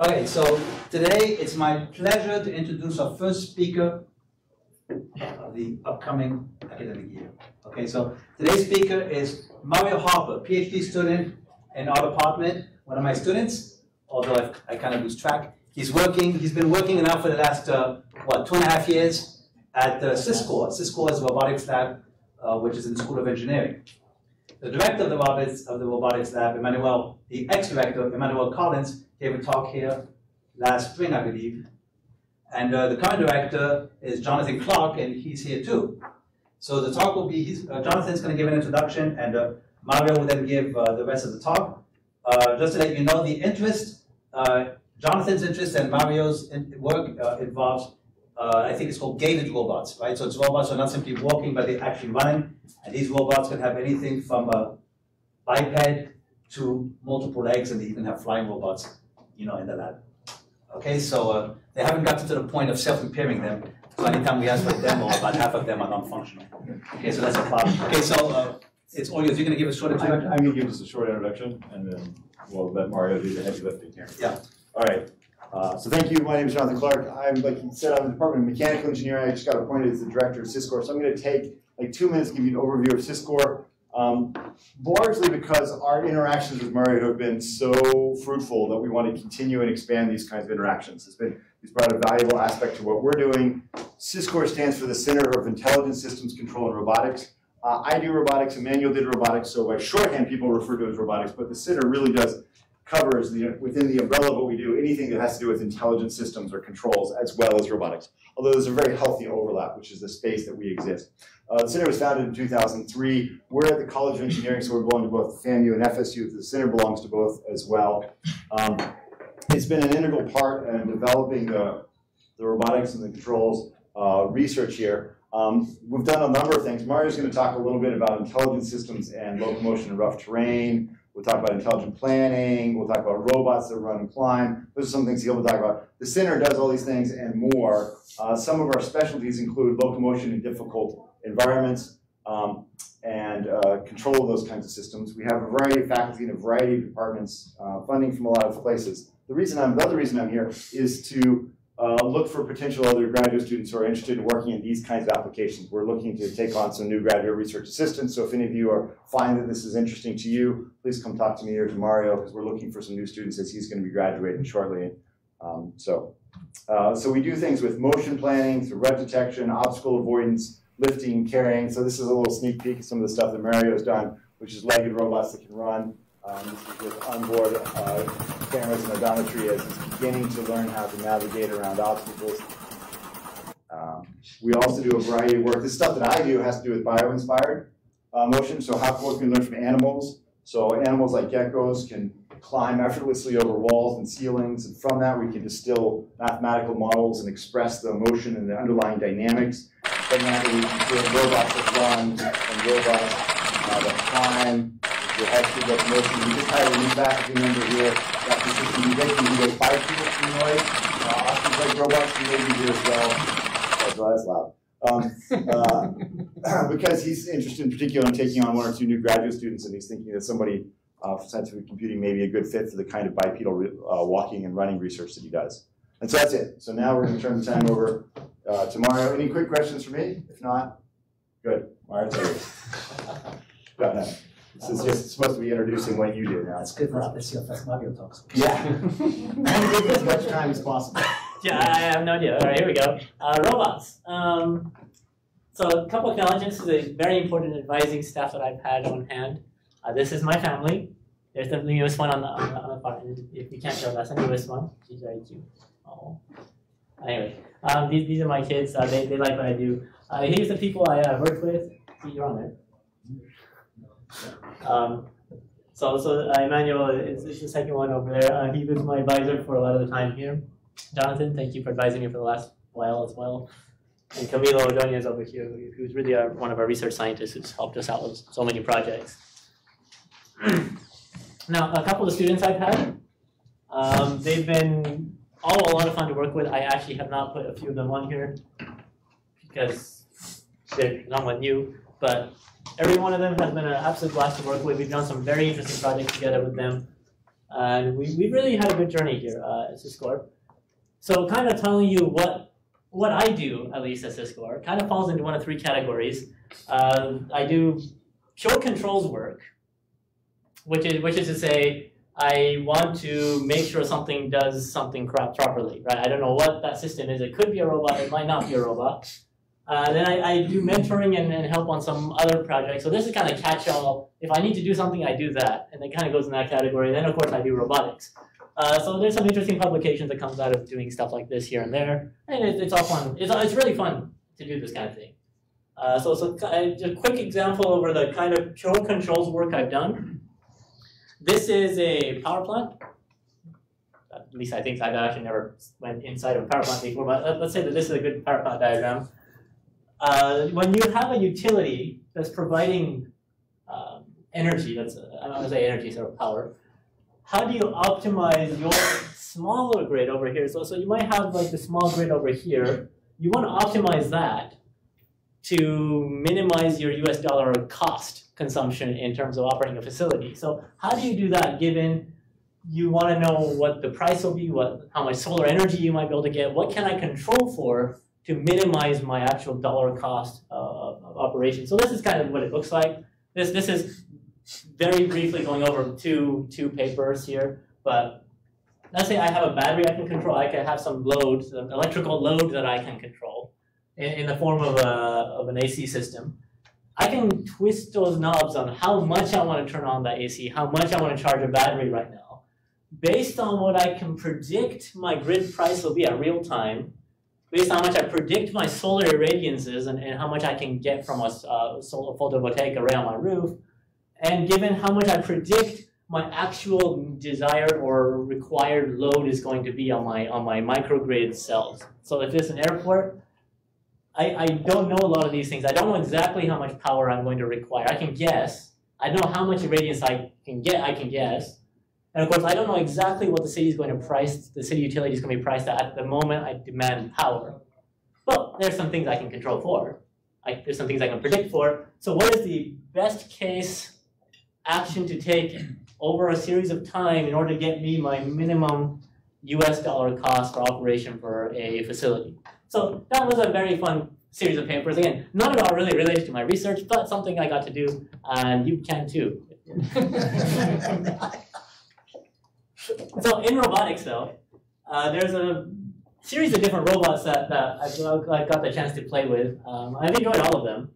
Okay, so today it's my pleasure to introduce our first speaker of the upcoming academic year. Okay, so today's speaker is Mario Harper, PhD student in our department, one of my students, although I've, i kind of lose track. He's working, he's been working now for the last, uh, what, two and a half years at uh. CISCOR is a robotics lab, uh, which is in the School of Engineering. The director of the robotics, of the robotics lab, Emmanuel, the ex-director, Emmanuel Collins, gave a talk here last spring, I believe. And uh, the current director is Jonathan Clark, and he's here too. So the talk will be, uh, Jonathan's going to give an introduction, and uh, Mario will then give uh, the rest of the talk. Uh, just to let you know, the interest, uh, Jonathan's interest and Mario's in work involves, I think it's called gaited robots, right? So it's robots are not simply walking, but they're actually running. And these robots can have anything from a biped to multiple legs, and they even have flying robots, you know, in the lab. Okay, so uh, they haven't gotten to the point of self-repairing them. So anytime we ask for a demo, about half of them are non-functional. Okay, so that's a problem. Okay, so uh, it's all yours. You're going to give a short introduction? I'm, going to give us a short introduction, and then we'll let Mario do the heavy lifting here. Yeah. All right. Uh, so thank you. My name is Jonathan Clark. I'm, like you said, I'm the Department of Mechanical Engineering. I just got appointed as the director of CISCOR. So I'm going to take like two minutes to give you an overview of CISCOR, um, largely because our interactions with Mario have been so fruitful that we want to continue and expand these kinds of interactions. It's been it's brought a valuable aspect to what we're doing. CISCOR stands for the Center of Intelligent Systems Control and Robotics. Uh, I do robotics, Emmanuel did robotics, so by shorthand people refer to it as robotics, but the center really does covers the, within the umbrella of what we do anything that has to do with intelligent systems or controls as well as robotics. Although there's a very healthy overlap, which is the space that we exist. Uh, the center was founded in 2003. We're at the College of Engineering, so we're belong to both the FAMU and FSU. The center belongs to both as well. Um, it's been an integral part in developing the, the robotics and the controls uh, research here. Um, we've done a number of things. Mario's going to talk a little bit about intelligent systems and locomotion in rough terrain. We'll talk about intelligent planning. We'll talk about robots that run and climb. Those are some things he'll talk about. The center does all these things and more. Uh, some of our specialties include locomotion in difficult environments um, and uh, control of those kinds of systems. We have a variety of faculty in a variety of departments, uh, funding from a lot of places. The reason I'm, the other reason I'm here is to uh, look for potential other graduate students who are interested in working in these kinds of applications. We're looking to take on some new graduate research assistants, so if any of you are find that this is interesting to you, please come talk to me or to Mario, because we're looking for some new students as he's going to be graduating shortly. Um, so, uh, so we do things with motion planning, through rut detection, obstacle avoidance, lifting, carrying. So this is a little sneak peek of some of the stuff that Mario's done, which is legged robots that can run. Um, this is with onboard uh, cameras and odometry as he's beginning to learn how to navigate around obstacles. Um, we also do a variety of work. This stuff that I do has to do with bio-inspired uh, motion. So how what can learn from animals? So animals like geckos can climb effortlessly over walls and ceilings, and from that we can distill mathematical models and express the motion and the underlying dynamics. From that we can build robots that run and robots uh, that climb will help you get motion. We just hired a new faculty member here. Dr. You you get five people from Illinois. Uh, Austin Blake Robots, you may be here as well. As well as loud. Um, uh, because he's interested in particular in taking on one or two new graduate students, and he's thinking that somebody uh, for scientific computing may be a good fit for the kind of bipedal uh, walking and running research that he does. And so that's it. So now we're going to turn the time over uh, to Mario. Any quick questions for me? If not, good. Mario, tell you. Go ahead. This is just supposed to be introducing what you do now. That's good. Let's see how fast Mario talks. Yeah. and give as much time as possible. Yeah, I have no idea. All right, here we go. Uh, robots. Um, so a couple of acknowledgements to the very important advising staff that I've had on hand. Uh, this is my family. There's the newest one on the, on the, on the far end. If you can't tell, that's the newest one. She's very cute. Oh. Anyway, um, these, these are my kids. Uh, they, they like what I do. Uh, here's the people I uh, work with. See, you're on there. Um, so, so uh, Emmanuel is, is, the second one over there. Uh, he was my advisor for a lot of the time here. Jonathan, thank you for advising me for the last while as well. And Camilo Ordonez over here, who's really our, one of our research scientists who's helped us out with so many projects. now, a couple of students I've had, um, they've been all a lot of fun to work with. I actually have not put a few of them on here because they're somewhat new, but Every one of them has been an absolute blast to work with. We've done some very interesting projects together with them. And we, we really had a good journey here uh, at CISCOR. So kind of telling you what what I do, at least at CISCOR, kind of falls into one of three categories. Uh, I do pure controls work, which is which is to say I want to make sure something does something crap properly, right? I don't know what that system is. It could be a robot. It might not be a robot. Uh, then I, I, do mentoring and, and, help on some other projects. So this is kind of catch-all. If I need to do something, I do that, and it kind of goes in that category. Then of course I do robotics. Uh, so there's some interesting publications that comes out of doing stuff like this here and there, and it, it's all fun. It's it's really fun to do this kind of thing. Uh, so so a quick example over the kind of pure controls work I've done. This is a power plant. At least I think I've actually never went inside of a power plant before, but let's say that this is a good power plant diagram. Uh, when you have a utility that's providing um, energy, that's, I don't want to say energy, sort of power, how do you optimize your smaller grid over here? So, so you might have like the small grid over here. You want to optimize that to minimize your US dollar cost consumption in terms of operating a facility. So how do you do that given you want to know what the price will be, what how much solar energy you might be able to get, what can I control for to minimize my actual dollar cost uh, of operation. So this is kind of what it looks like. This, this is very briefly going over two, two papers here, but let's say I have a battery I can control. I can have some load, some electrical load that I can control in, in the form of, a, of an AC system. I can twist those knobs on how much I want to turn on the AC, how much I want to charge a battery right now. Based on what I can predict my grid price will be at real time, based on how much I predict my solar irradiances and, and how much I can get from a uh, solar photovoltaic array on my roof, and given how much I predict my actual desired or required load is going to be on my on my microgrid cells. So if it's an airport, I, I don't know a lot of these things. I don't know exactly how much power I'm going to require. I can guess. I know how much irradiance I can get, I can guess. And of course, I don't know exactly what the city is going to price, the city utility is going to be priced at. At the moment, I demand power. But there's some things I can control for. I, there's some things I can predict for. So what is the best case action to take over a series of time in order to get me my minimum US dollar cost for operation for a facility? So that was a very fun series of papers. Again, not at all really related to my research, but something I got to do, and you can too. so in robotics, though, uh, there's a series of different robots that, that I've, I've, got the chance to play with. Um, I've enjoyed all of them.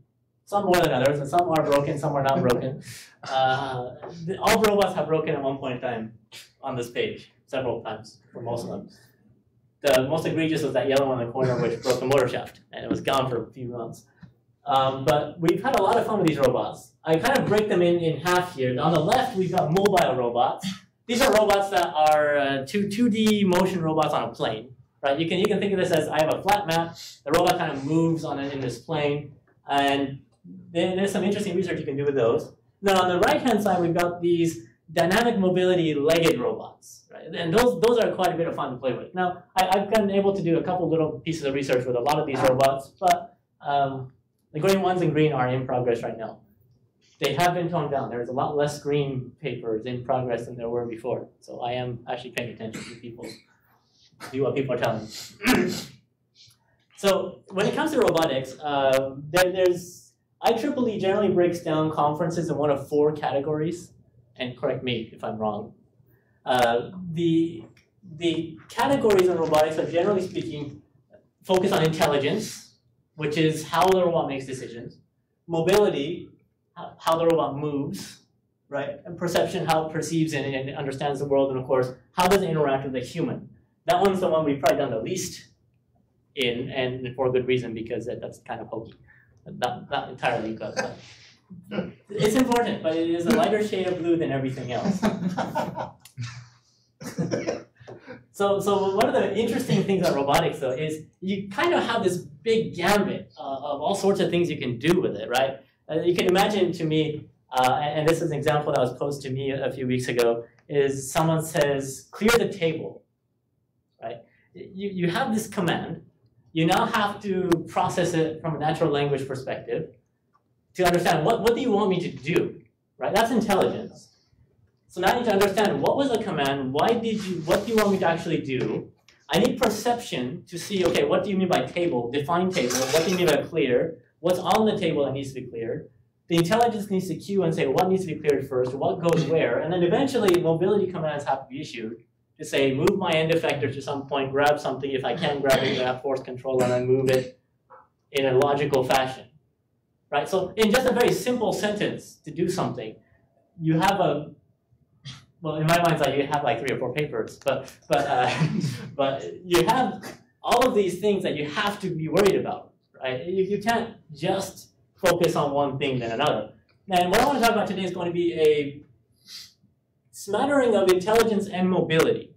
Some more than others, and some are broken, some are not broken. Uh, the, all robots have broken at one point in time on this page, several times for most of them. The most egregious was that yellow one in the corner, which broke the motor shaft, and it was gone for a few months. Um, but we've had a lot of fun with these robots. I kind of break them in, in half here. On the left, we've got mobile robots. These are robots that are uh, two 2D motion robots on a plane, right? You can you can think of this as I have a flat map. The robot kind of moves on it in this plane, and there's some interesting research you can do with those. Now on the right hand side, we've got these dynamic mobility legged robots, right? And those those are quite a bit of fun to play with. Now I, have been able to do a couple little pieces of research with a lot of these robots, but um, the green ones in green are in progress right now they have been toned down. There's a lot less green papers in progress than there were before. So I am actually paying attention to people, to what people are telling me. so when it comes to robotics, uh, there, there's IEEE generally breaks down conferences in one of four categories, and correct me if I'm wrong. Uh, the, the categories in robotics are generally speaking focus on intelligence, which is how the robot makes decisions, mobility, how the robot moves, right? And perception, how it perceives and, and, understands the world, and of course, how does it interact with a human? That one's the one we've probably done the least in, and for a good reason, because that's kind of hokey. Not, not entirely, but, but it's important, but it is a lighter shade of blue than everything else. so, so one of the interesting things about robotics, though, is you kind of have this big gambit uh, of all sorts of things you can do with it, right? Uh, you can imagine to me, uh, and this is an example that was posed to me a few weeks ago, is someone says, clear the table, right? You, you have this command, you now have to process it from a natural language perspective to understand what, what do you want me to do, right? That's intelligence. So now I need to understand what was the command, why did you, what do you want me to actually do? I need perception to see, okay, what do you mean by table, define table, what do you mean by clear, what's on the table that needs to be cleared. The intelligence needs to queue and say what needs to be cleared first, what goes where, and then eventually mobility commands have to be issued to say move my end effector to some point, grab something, if I can grab it, have force control, and then move it in a logical fashion. Right? So in just a very simple sentence to do something, you have a well, in my mind, like you have like three or four papers, but but uh, but you have all of these things that you have to be worried about, right? You, you can't just focus on one thing than another. And what I want to talk about today is going to be a smattering of intelligence and mobility.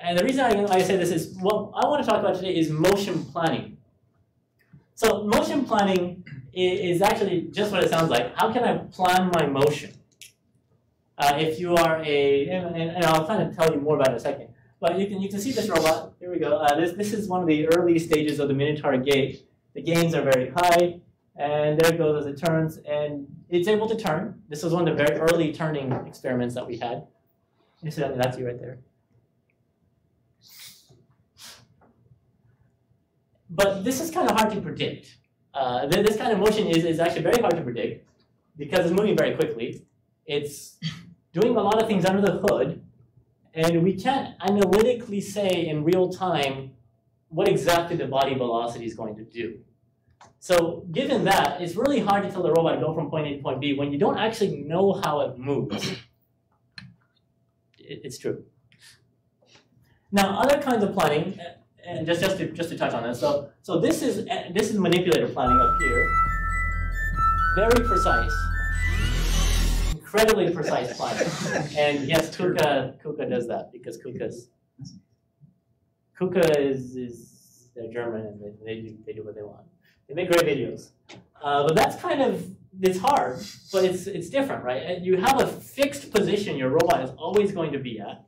And the reason I, I say this is what I want to talk about today is motion planning. So motion planning is actually just what it sounds like. How can I plan my motion? Uh, if you are a, and, and, I'll kind of tell you more about it in a second, but you can you can see this robot. Here we go. Uh, this this is one of the early stages of the Minotaur gait. The gains are very high, and there it goes as it turns, and it's able to turn. This was one of the very early turning experiments that we had. Incidentally, that's you right there. But this is kind of hard to predict. Uh, this kind of motion is, is actually very hard to predict because it's moving very quickly. It's doing a lot of things under the hood, and we can't analytically say in real time what exactly the body velocity is going to do. So given that, it's really hard to tell the robot to go from point A to point B when you don't actually know how it moves. it's true. Now, other kinds of planning, and just, just, to, just to touch on this, so, so this, is, this is manipulator planning up here. Very precise incredibly precise planning. and yes, KUKA, KUKA does that because KUKA's KUKA is, is they're German and they, they, do, they do what they want. They make great videos. Uh, but that's kind of, it's hard, but it's, it's different, right? You have a fixed position your robot is always going to be at,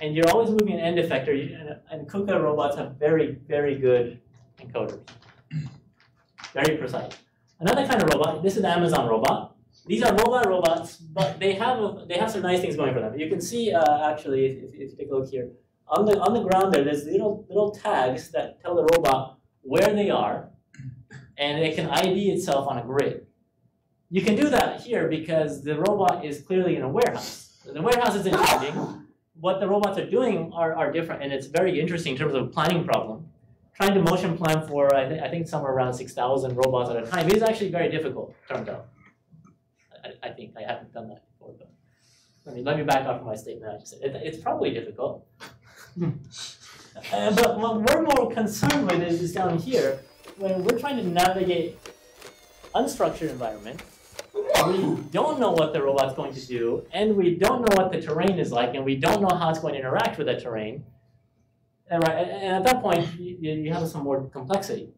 and you're always moving an end effector, and, and KUKA robots have very, very good encoders. Very precise. Another kind of robot, this is the Amazon robot. These are mobile robots, but they have they have some nice things going for them. You can see uh, actually, if, if, you take a look here, on the on the ground there, there's little little tags that tell the robot where they are, and it can ID itself on a grid. You can do that here because the robot is clearly in a warehouse. The warehouse isn't changing. What the robots are doing are, are different, and it's very interesting in terms of planning problem. Trying to motion plan for, I, th I think, somewhere around 6,000 robots at a time is actually very difficult, turns out. I, I think I haven't done that before, but let me let me back off from my statement. I just said it, it's probably difficult. uh, but what we're more concerned with is, down here when we're trying to navigate unstructured environment. We don't know what the robot's going to do, and we don't know what the terrain is like, and we don't know how it's going to interact with that terrain. And, right, and at that point, you, you have some more complexity.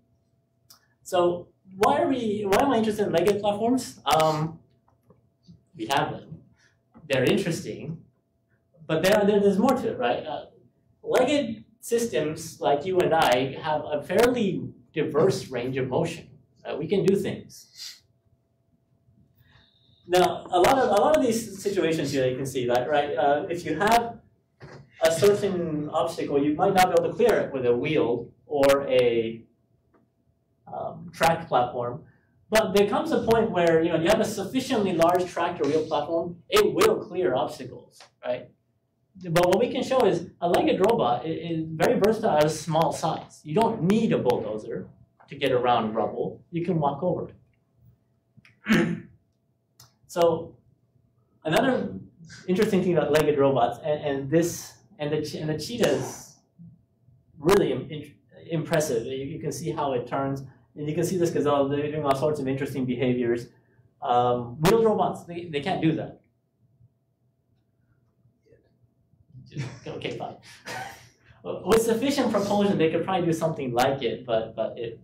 So why are we? Why am I interested in legged platforms? Um, we have them. They're interesting, but there, there there's more to it, right? Uh, legged systems like you and I have a fairly diverse range of motion. Uh, we can do things. Now, a lot of a lot of these situations here you can see that, right? Uh, if you have a certain obstacle, you might not be able to clear it with a wheel or a um, tracked platform. But there comes a point where you know you have a sufficiently large tractor wheel platform, it will clear obstacles, right? But what we can show is a legged robot is very versatile at a small size. You don't need a bulldozer to get around rubble. You can walk over it. so another interesting thing about legged robots, and, and this and the and the cheetahs really Im impressive. You, you can see how it turns. And you can see this because they're doing all sorts of interesting behaviors. Um, wheeled robots, they, they can't do that. okay, fine. With sufficient propulsion, they could probably do something like it, but but it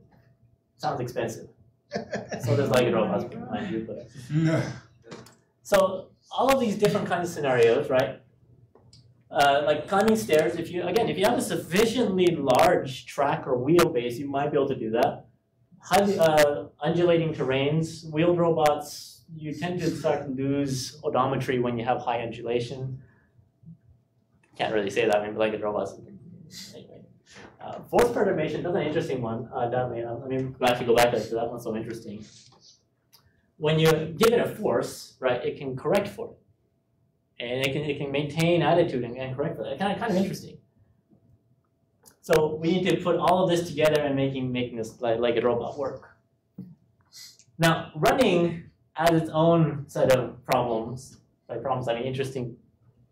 sounds expensive. so there's like robots behind you, but so all of these different kinds of scenarios, right? Uh, like climbing stairs, if you again, if you have a sufficiently large track or wheelbase, you might be able to do that high, uh, undulating terrains, wheeled robots you tend to start to lose odometry when you have high undulation. Can't really say that, I mean, blanket robots. Anyway. Uh, force perturbation, that's an interesting one. Uh, that uh, I mean, actually go back to that, that one's so interesting. When you give it a force, right, it can correct for it. And it can, it can maintain attitude and, and correct for it. Kind of, kind of interesting. So we need to put all of this together and making, making this like, like a robot work. Now, running has its own set of problems. By problems, I mean interesting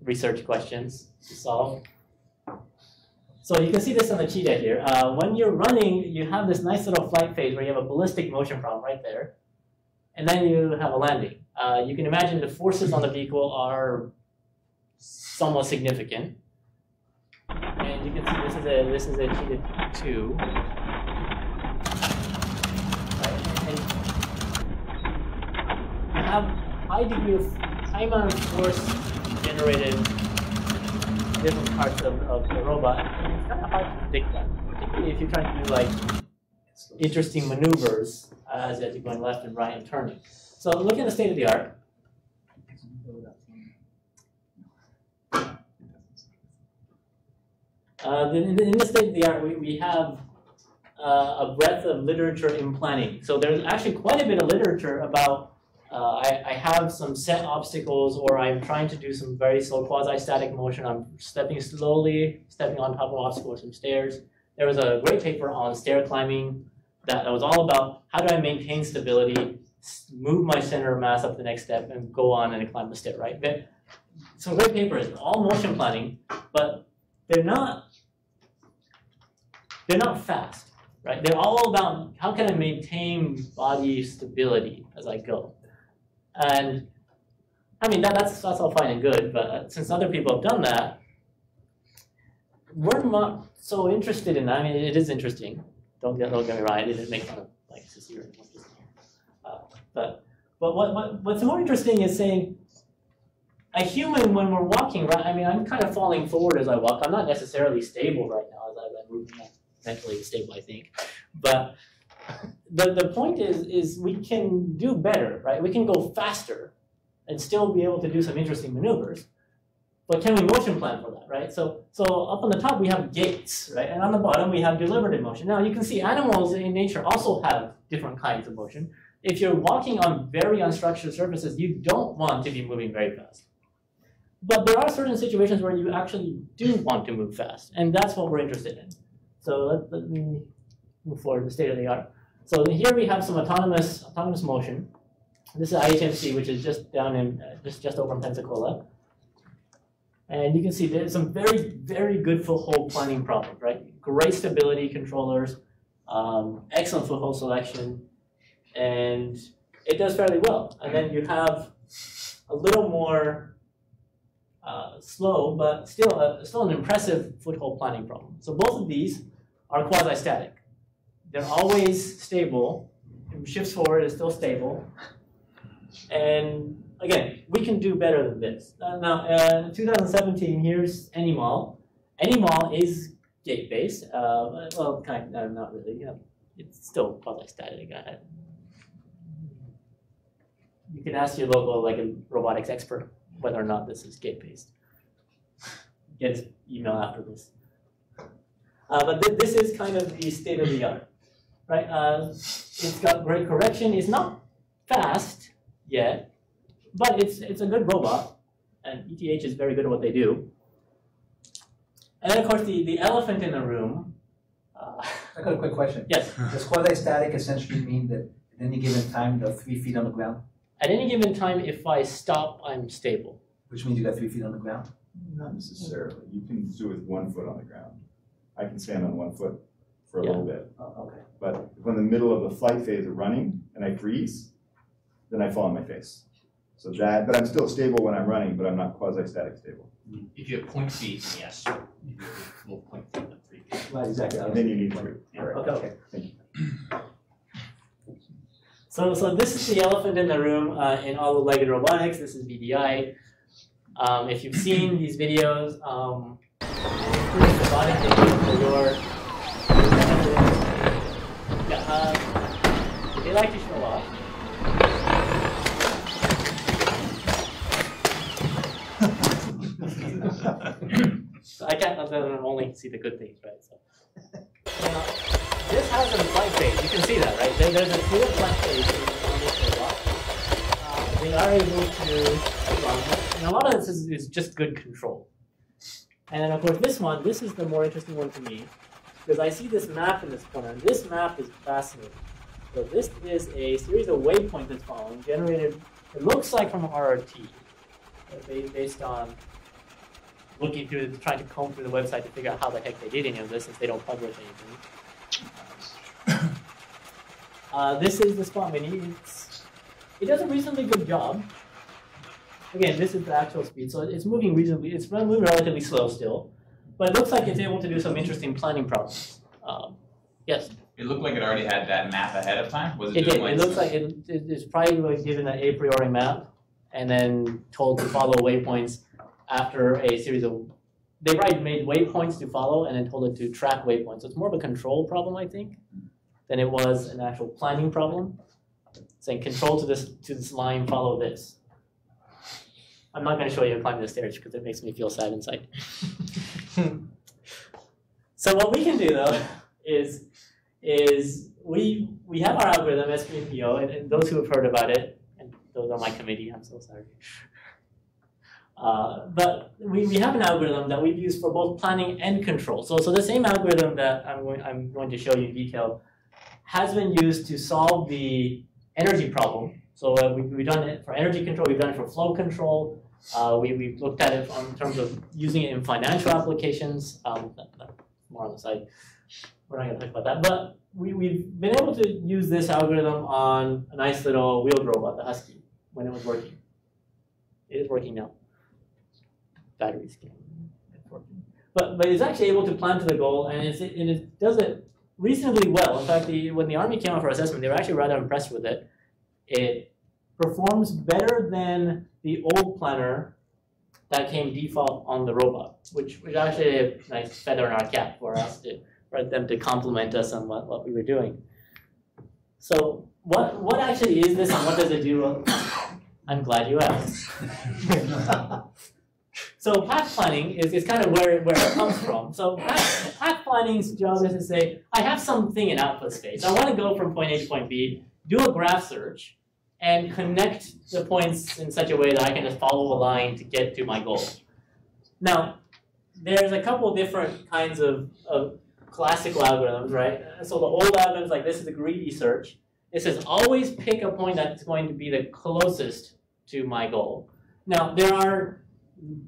research questions to solve. So you can see this on the cheetah here. Uh, when you're running, you have this nice little flight phase where you have a ballistic motion problem right there. And then you have a landing. Uh, you can imagine the forces on the vehicle are somewhat significant. And you can see this is a this is a cheetah two. have high degree of high of force generated different parts of, of the robot. And it's kind of hard to predict that, particularly if you're trying to do like interesting maneuvers as you're going left and right and turning. So looking at the state of the art. Uh, in, in the state of the art, we, we have uh, a breadth of literature in planning. So there's actually quite a bit of literature about uh, I, I, have some set obstacles or I'm trying to do some very slow quasi-static motion. I'm stepping slowly, stepping on top of obstacles obstacle some stairs. There was a great paper on stair climbing that, that was all about how do I maintain stability, move my center of mass up the next step and go on and climb the stair, right? But some great papers, all motion planning, but they're not, they're not fast, right? They're all about how can I maintain body stability as I go. And I mean, that, that's, that's all fine and good, but since other people have done that, we're not so interested in that. I mean, it is interesting. Don't get, don't get me wrong, I didn't make fun of like. Uh, but but what, what, what's more interesting is saying, a human, when we're walking, right? I mean, I'm kind of falling forward as I walk. I'm not necessarily stable right now as I'm moving. mentally stable, I think. But the, the point is, is we can do better, right? We can go faster and still be able to do some interesting maneuvers. But can we motion plan for that, right? So, so up on the top we have gaits, right? And on the bottom we have deliberative motion. Now you can see animals in nature also have different kinds of motion. If you're walking on very unstructured surfaces, you don't want to be moving very fast. But there are certain situations where you actually do want to move fast, and that's what we're interested in. So let, let me move forward to state of the art. So here we have some autonomous autonomous motion. This is IHMC, which is just down in uh, just just over in Pensacola. And you can see there's some very, very good foothold planning problems, right? Great stability controllers, um, excellent foothold selection, and it does fairly well. And then you have a little more uh, slow, but still, a, still an impressive foothold planning problem. So both of these are quasi-static. They're always stable. It shifts forward is still stable. And again, we can do better than this. Uh, now, uh, 2017, here's ANYmal. ANYmal is gait-based. Uh, well, kind of, not really. You know, it's still quasi-static. You can ask your local like a robotics expert whether or not this is gait-based. Get his email after this. Uh, but th this is kind of the state of the art right? Uh, it's got great correction. It's not fast yet, but it's it's a good robot, and ETH is very good at what they do. And then, of course, the, the elephant in the room. Uh, I got a quick question. Yes. Does quasi-static essentially mean that at any given time you're three feet on the ground? At any given time, if I stop, I'm stable. Which means you got three feet on the ground? Not necessarily. You can do it with one foot on the ground. I can stand on one foot for a Yeah. little bit. Oh, okay. But if I'm in the middle of the flight phase of running and I freeze, then I fall on my face. So that, but I'm still stable when I'm running, but I'm not quasi-static stable. If you have point feet, yes. If you have full point feet, then three feet. Right, exactly. And then you need three. Okay, okay. Thank you. So, so this is the elephant in the room uh, in all the legged robotics. This is BDI. Um, if you've seen these videos, um, robotic for your Elektrikler. so I can't I only see the good things, right? So now, this has a flight phase. You can see that, right? There, there's a clear flight phase. on this robot. Uh, we are able to, and a lot of this is, is just good control. And then of course this one, this is the more interesting one to me, because I see this map in this corner, and this map is fascinating. So this is a series of waypoints that's following, generated, it looks like from RRT, uh, based on looking through, trying to comb through the website to figure out how the heck they did any of this since they don't publish anything. Uh, this is the Spot Mini. It's, it does a reasonably good job. Again, this is the actual speed, so it's moving reasonably. It's moving relatively slow still, but it looks like it's able to do some interesting planning problems. Um, yes, It looked like it already had that map ahead of time, was it it doing did. like? It looks like it, it- it's probably like given an a priori map and then told to follow waypoints after a series of. They probably made waypoints to follow and then told it to track waypoints. So it's more of a control problem, I think, than it was an actual planning problem. Saying control to this to this line, follow this. I'm not going to show you climbing the stairs because it makes me feel sad inside. so what we can do though is is we we have our algorithm SBMPO, and, and those who have heard about it, and those on my committee, I'm so sorry. Uh, but we, we have an algorithm that we've used for both planning and control. So, so the same algorithm that I'm going, I'm going to show you in detail has been used to solve the energy problem. So uh, we, we've done it for energy control, we've done it for flow control, uh, we, we've looked at it in terms of using it in financial applications, um, more on the side. We're not gonna talk about that, but we, we've been able to use this algorithm on a nice little wheeled robot, the Husky, when it was working. It is working now. Batteries can, working. But, but it's actually able to plan to the goal, and it's, and it does it reasonably well. In fact, the, when the Army came out for assessment, they were actually rather impressed with it. It performs better than the old planner that came default on the robot, which was actually a nice feather in our cap for us to, for them to compliment us on what, what we were doing. So what, what actually is this and what does it do? Well, I'm glad you asked. So path planning is, is kind of where, where it comes from. So path, path planning's job is to say, I have something in output space. I want to go from point A to point B, do a graph search, and connect the points in such a way that I can just follow a line to get to my goal. Now, there's a couple different kinds of, of classical algorithms, right? So the old algorithms, like this is a greedy search. It says always pick a point that's going to be the closest to my goal. Now, there are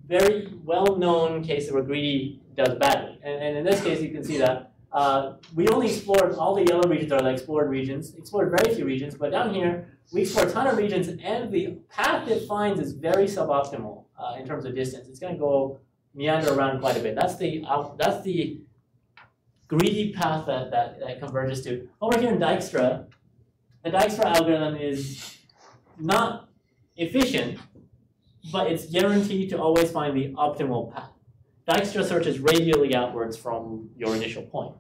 very well-known cases where greedy does badly. And, and in this case, you can see that uh, we only explored all the yellow regions are the explored regions, explored very few regions, but down here, we explored a ton of regions, and the path it finds is very suboptimal uh, in terms of distance. It's going to go meander around quite a bit. That's the out, that's the greedy path that, that, that converges to. Over here in Dijkstra, the Dijkstra algorithm is not efficient, but it's guaranteed to always find the optimal path. Dijkstra searches radially outwards from your initial point.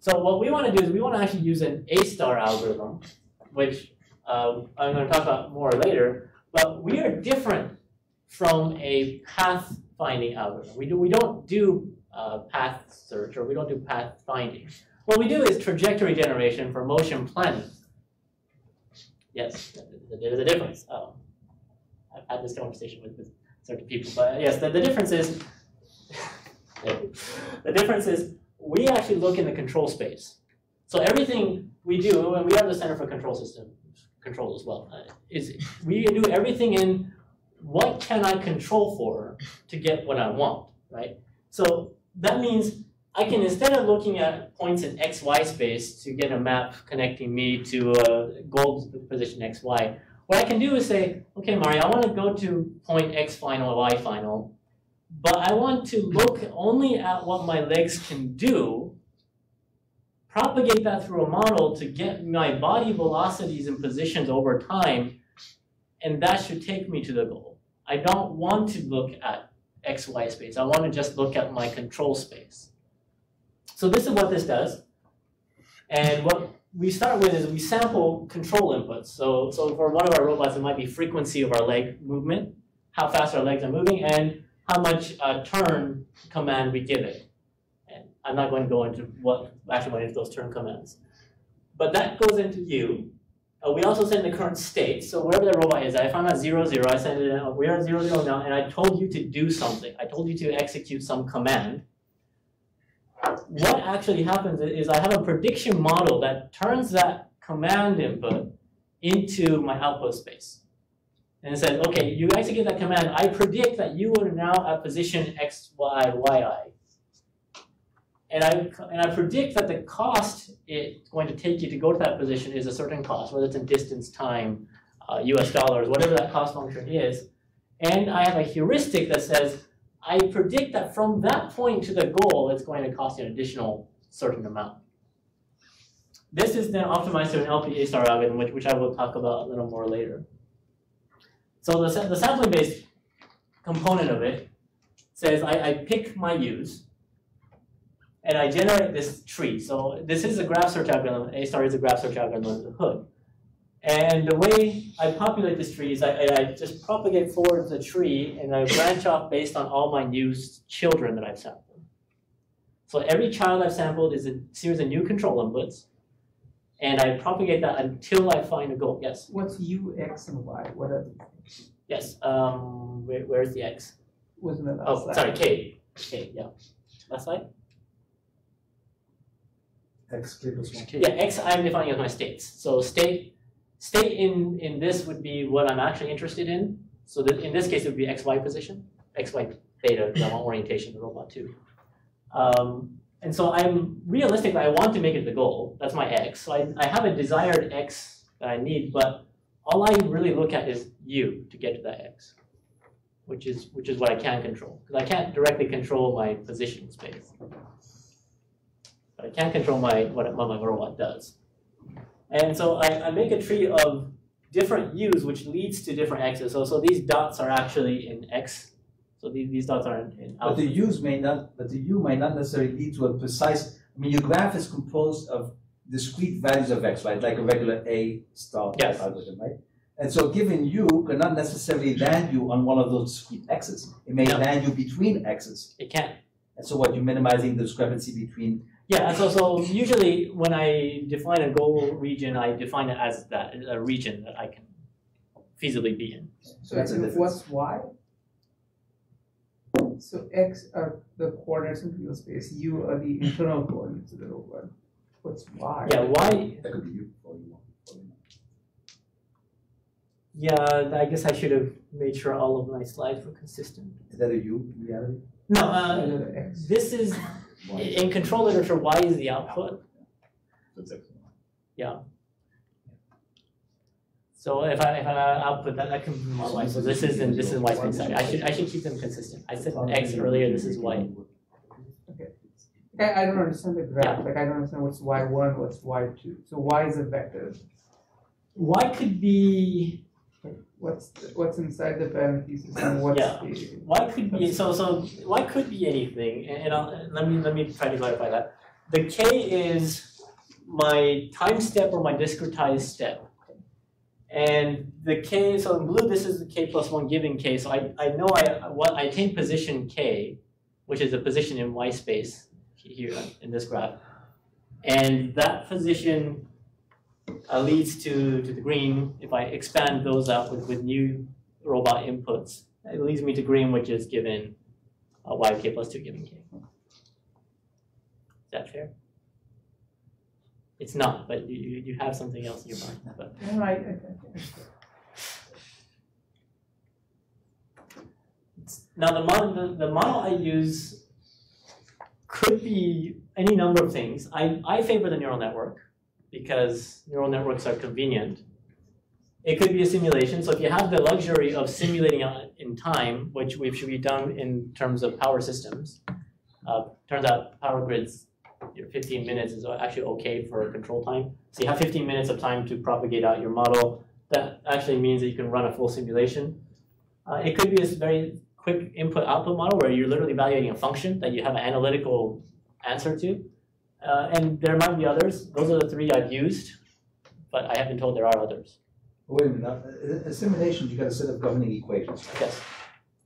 So what we want to do is we want to actually use an A-star algorithm, which uh, I'm going to talk about more later, but we are different from a path finding algorithm. We, do, we don't do uh, path search or we don't do path finding. What we do is trajectory generation for motion planning. Yes, there's a difference. Um, I've had this conversation with, with certain people, but yes, the, the difference is the difference is we actually look in the control space. So everything we do, and we have the Center for Control System Control as well, uh, is we do everything in what can I control for to get what I want, right? So that means I can instead of looking at points in x, y space to get a map connecting me to a goal position x, y, what I can do is say, okay, Mario, I want to go to point x final, y final, but I want to look only at what my legs can do, propagate that through a model to get my body velocities and positions over time, and that should take me to the goal. I don't want to look at x, y space. I want to just look at my control space. So this is what this does. And what we start with is we sample control inputs. So, so for one of our robots, it might be frequency of our leg movement. how fast our legs are moving, and how much uh, turn command we give it. And I'm not going to go into what actually went into those turn commands. But that goes into U. Uh, we also send the current state. So wherever the robot is, if I'm at zero zero, I send it. Uh, we are zero zero now, and I told you to do something. I told you to execute some command. What actually happens is I have a prediction model that turns that command input into my output space. And it says, okay, you execute that command. I predict that you are now at position x, y, y, i. And I, and I predict that the cost it's going to take you to go to that position is a certain cost, whether it's in distance, time, uh, US dollars, whatever that cost function is. And I have a heuristic that says, I predict that from that point to the goal, it's going to cost you an additional certain amount. This is then optimized to an LP A-star algorithm, which, which I will talk about a little more later. So the, the sampling-based component of it says I, I pick my U's, and I generate this tree. So this is a graph search algorithm. A star is a graph search algorithm under the hood. And the way I populate this tree is I, I just propagate forward the tree and I branch off based on all my new children that I've sampled. So every child I've sampled is a series of new control inputs. And I propagate that until I find a goal. Yes? What's U, X, and Y? What are Yes. Um, where, where's the X? Wasn't it Oh, sorry, K. K, yeah. Last slide? X K plus one. Yeah, X I'm defining as my states. So state state in, in this would be what I'm actually interested in. So that in this case, it would be XY position, XY theta, because I want orientation of the robot too. Um, and so I'm realistically, I want to make it the goal. That's my X. So I, I have a desired X that I need, but all I really look at is U to get to that X, which is which is what I can control. Because I can't directly control my position space. But I can't control my what, what my robot does. And so I, I make a tree of different U's, which leads to different X's. So, so these dots are actually in X. So these, these dots are in, in But the. U's may not, but the U may not necessarily lead to a precise, I mean, your graph is composed of discrete values of X, right? Like a regular A star Yes. algorithm, right? And so given U cannot necessarily land you on one of those discrete X's. It may No. land you between X's. It can. And so what, you're minimizing the discrepancy between, Yeah, and so, so usually when I define a goal region, I define it as that, a region that I can feasibly be in. So That's a if- what's Y? So X are the coordinates in real space, U are the internal coordinates of the robot. What's Y? Yeah, why, that could be U or U one. or U one. yeah, I guess I should have made sure all of my slides were consistent. Is that a U in reality? No, Uh, the X. this is, in control literature, Y is the output. That's excellent. So if I, if I output that, that can be my Y, so this is, and this is Y space side. I should, I should keep them consistent. I said X earlier, this is Y. I, I don't understand the graph, like I don't understand what's Y one, what's Y two. So Y is a vector. Y could be, What's, the- what's inside the parentheses and what's Yeah. the? Y could be, so, so Y could be anything, and, and I'll, let me, let me try to clarify that. The K is my time step or my discretized step. And the K, so in blue, this is the K plus one given K, so I, I know I, what, I take position K, which is a position in Y space here in this graph. And that position uh, leads to, to the green, if I expand those out with, with new robot inputs, it leads me to green, which is given uh, yk plus 2 given k. Is that fair? It's not, but you, you have something else in your mind. But it's, now the model the, the model I use could be any number of things. I, I favor the neural network because neural networks are convenient. It could be a simulation. So if you have the luxury of simulating in time, which we should be done in terms of power systems, uh, turns out power grids, your 15 minutes is actually okay for control time. So you have 15 minutes of time to propagate out your model. That actually means that you can run a full simulation. Uh, it could be a very quick input-output model where you're literally evaluating a function that you have an analytical answer to. Uh, and there might be others. Those are the three I've used, but I have been told there are others. Wait a minute, now, in a simulation, you got a set of governing equations. Yes.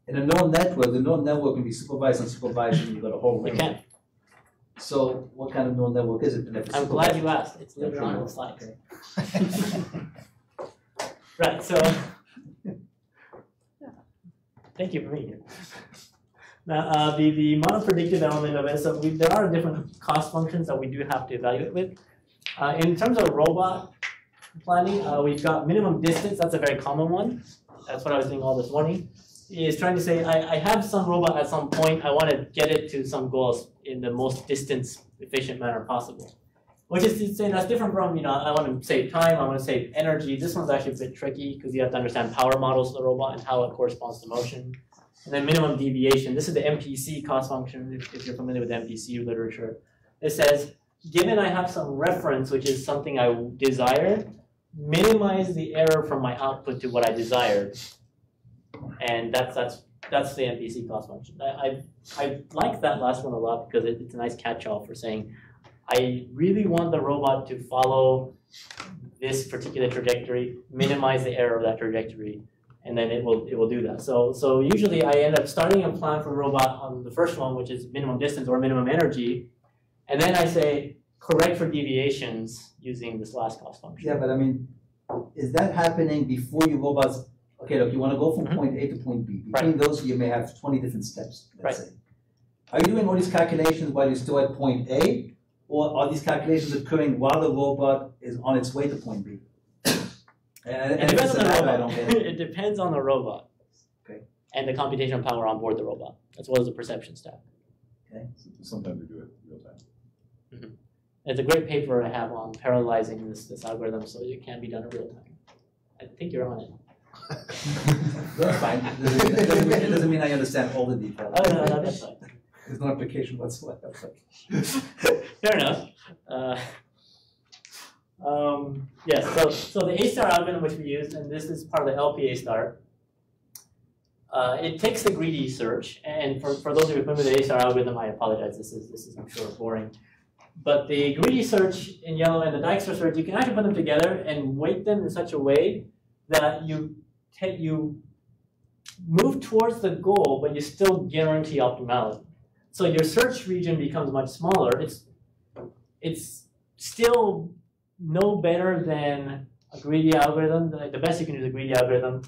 In a neural network, the neural network can be supervised and supervised, and you've got a whole range. can. So what kind of neural network is it? And if it's I'm glad you asked. It's literally on the slide. Okay. Right, so. Thank you for being here. Now, uh, the, the model predictive element of it, so we, there are different cost functions that we do have to evaluate with. Uh, in terms of robot planning, uh, we've got minimum distance, that's a very common one. That's what I was doing all this morning. Is trying to say, I, I have some robot at some point, I want to get it to some goals in the most distance efficient manner possible. Which is to say that's different from, you know, I want to save time, I want to save energy. This one's actually a bit tricky because you have to understand power models of the robot and how it corresponds to motion. And then minimum deviation. This is the MPC cost function, if, if you're familiar with MPC literature. It says, given I have some reference, which is something I desire, minimize the error from my output to what I desired. And that's that's that's the MPC cost function. I I, I like that last one a lot because it, it's a nice catch-all for saying I really want the robot to follow this particular trajectory, minimize the error of that trajectory, and then it will it will do that. So so usually I end up starting a plan for robot on the first one, which is minimum distance or minimum energy, and then I say correct for deviations using this last cost function. Yeah, but I mean, is that happening before your robots, okay, look, you wanna go from Mhm. point A to point B. Between those, you may have twenty different steps, let's Right. say. Are you doing all these calculations while you're still at point A? Or are these calculations occurring while the robot is on its way to point B? And, It and if depends on the robot. it. it depends on the robot. Okay. And the computational power on board the robot, as well as the perception stack. Sometimes we do it real time. It's a great paper I have on parallelizing this, this algorithm so it can be done in real time. I think you're on it. That's fine, it doesn't, it doesn't mean, it doesn't mean I understand all the details. Oh, no, no, that's fine. There's no application whatsoever. Fair enough. Uh, um, yes, so, so the A-star algorithm which we use, and this is part of the LPA star, uh, it takes the greedy search, and for, for those of you familiar with the A-star algorithm, I apologize, this is, this is, I'm sure, boring. But the greedy search in yellow and the Dijkstra search, you can actually put them together and weight them in such a way that you you move towards the goal, but you still guarantee optimality. So your search region becomes much smaller. It's it's still no better than a greedy algorithm. The, best you can do is a greedy algorithm,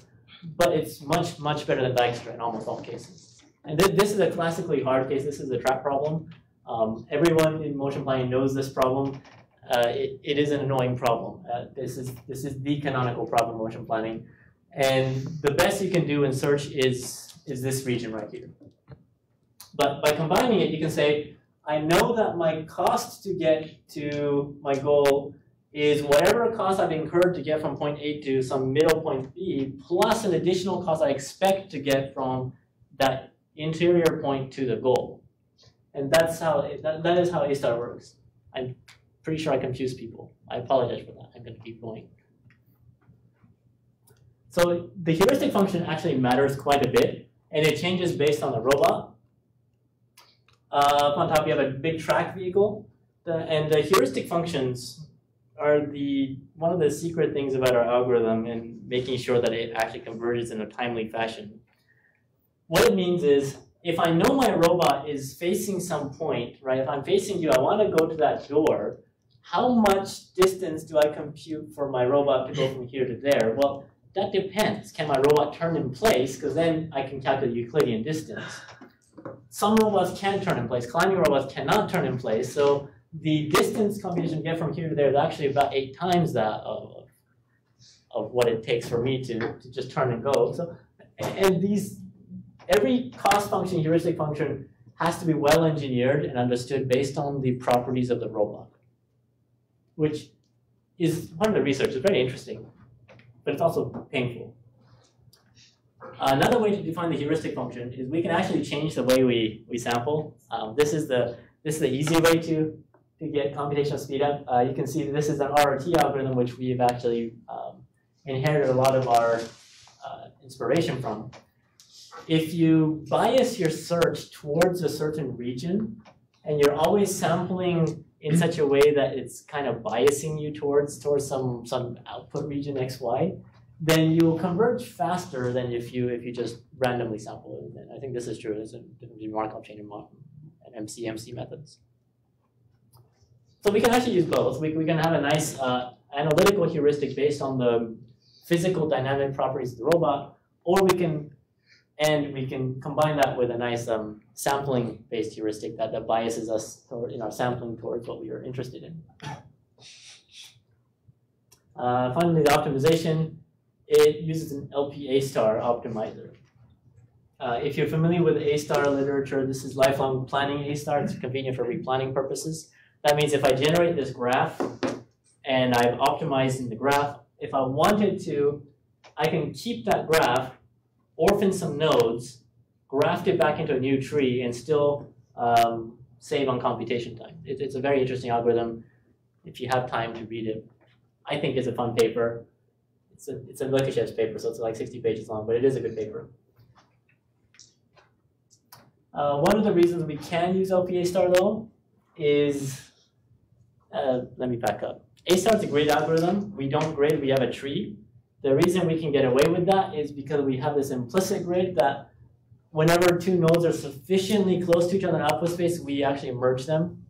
but it's much much better than Dijkstra in almost all cases. And th- this is a classically hard case. This is a trap problem. Um, everyone in motion planning knows this problem. Uh, it, it is an annoying problem. Uh, this is this is the canonical problem in motion planning, and the best you can do in search is is this region right here. But by combining it, you can say, I know that my cost to get to my goal is whatever cost I've incurred to get from point A to some middle point B, plus an additional cost I expect to get from that interior point to the goal. And that's how, it, that, that is how A star works. I'm pretty sure I confuse people. I apologize for that. I'm going to keep going. So the heuristic function actually matters quite a bit, and it changes based on the robot. Uh, up on top, you have a big track vehicle, the, and the heuristic functions are the one of the secret things about our algorithm and making sure that it actually converges in a timely fashion. What it means is, if I know my robot is facing some point, right? If I'm facing you, I want to go to that door. How much distance do I compute for my robot to go from here to there? Well, that depends. Can my robot turn in place? Because then I can calculate Euclidean distance. Some robots can turn in place. Climbing robots cannot turn in place. So the distance computation get from here to there is actually about eight times that of, of what it takes for me to, to just turn and go. So, and these, every cost function, heuristic function, has to be well engineered and understood based on the properties of the robot, which is part of the research. It's very interesting, but it's also painful. Another way to define the heuristic function is we can actually change the way we, we sample. Um, this is the this is the easy way to to get computational speed up. Uh, you can see this is an RRT algorithm which we've actually um, inherited a lot of our uh, inspiration from. If you bias your search towards a certain region, and you're always sampling in such a way that it's kind of biasing you towards towards some some output region X Y, then you'll converge faster than if you if you just randomly sample it. And I think this is true. There's a difference between Markov chain and, and MCMC methods. So we can actually use both. We, we can have a nice uh, analytical heuristic based on the physical dynamic properties of the robot, or we can and we can combine that with a nice um, sampling based heuristic that, that biases us toward, in our sampling towards what we are interested in. Uh, finally, the optimization, it uses an LPA star optimizer. Uh, if you're familiar with A star literature, this is lifelong planning A star. It's convenient for replanning purposes. That means if I generate this graph and I've optimized in the graph, if I wanted to, I can keep that graph, orphan some nodes, graft it back into a new tree, and still um, save on computation time. It, it's a very interesting algorithm. If you have time to read it, I think it's a fun paper. It's a it's a Likhachev's paper, so it's like 60 pages long, but it is a good paper. Uh, one of the reasons we can use LPA star though is, uh, let me back up. A star is a great algorithm. We don't grade, we have a tree. The reason we can get away with that is because we have this implicit grid that whenever two nodes are sufficiently close to each other in output space, we actually merge them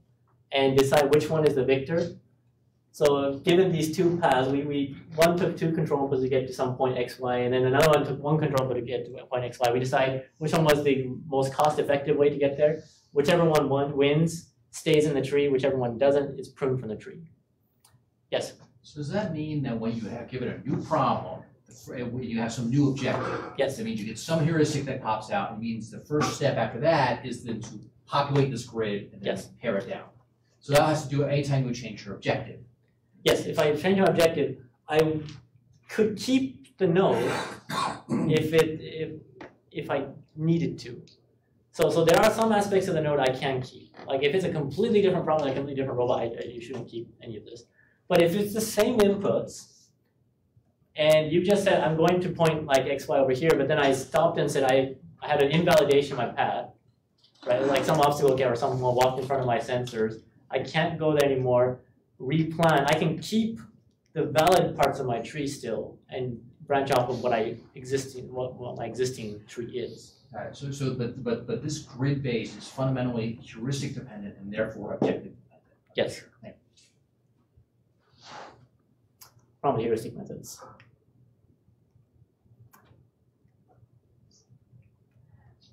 and decide which one is the victor. So given these two paths, we, we one took two control inputs to get to some point x, y, and then another one took one control input to get to point x, y. We decide which one was the most cost-effective way to get there. Whichever one won, wins stays in the tree. Whichever one doesn't is pruned from the tree. Yes. So does that mean that when you have given a new problem, the fr- when you have some new objective? Yes. That means you get some heuristic that pops out, and means the first step after that is then to populate this grid and then Yes. pare it down. So that has to do it anytime you change your objective. Yes, if I change my objective, I could keep the node if it if if I needed to. So so there are some aspects of the node I can keep. Like if it's a completely different problem, a completely different robot, I, you shouldn't keep any of this. But if it's the same inputs, and you just said I'm going to point like x y over here, but then I stopped and said I I had an invalidation in my path, right? Like some obstacle or someone walked in front of my sensors. I can't go there anymore replan, I can keep the valid parts of my tree still and branch off of what I existing what, what my existing tree is. Alright, so, so, but, but, but this grid base is fundamentally heuristic dependent and therefore objective dependent. Yes. Thank Probably heuristic methods.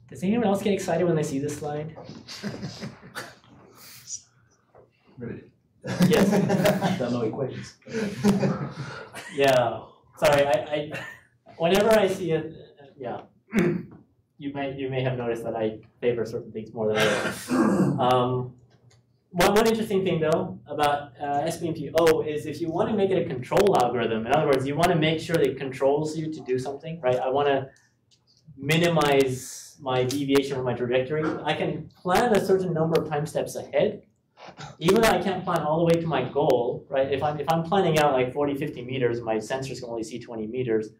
Does anyone else get excited when they see this slide? Riveted. Yes. Don't know equations. Yeah. Sorry, I, I whenever I see it, yeah. you may you may have noticed that I favor certain things more than others. Um, one, one interesting thing though about uh, SBMPO is if you want to make it a control algorithm, in other words, you want to make sure that it controls you to do something, right? I want to minimize my deviation from my trajectory. I can plan a certain number of time steps ahead. Even though I can't plan all the way to my goal, right? If I'm if I'm planning out like 40, 50 meters, my sensors can only see 20 meters.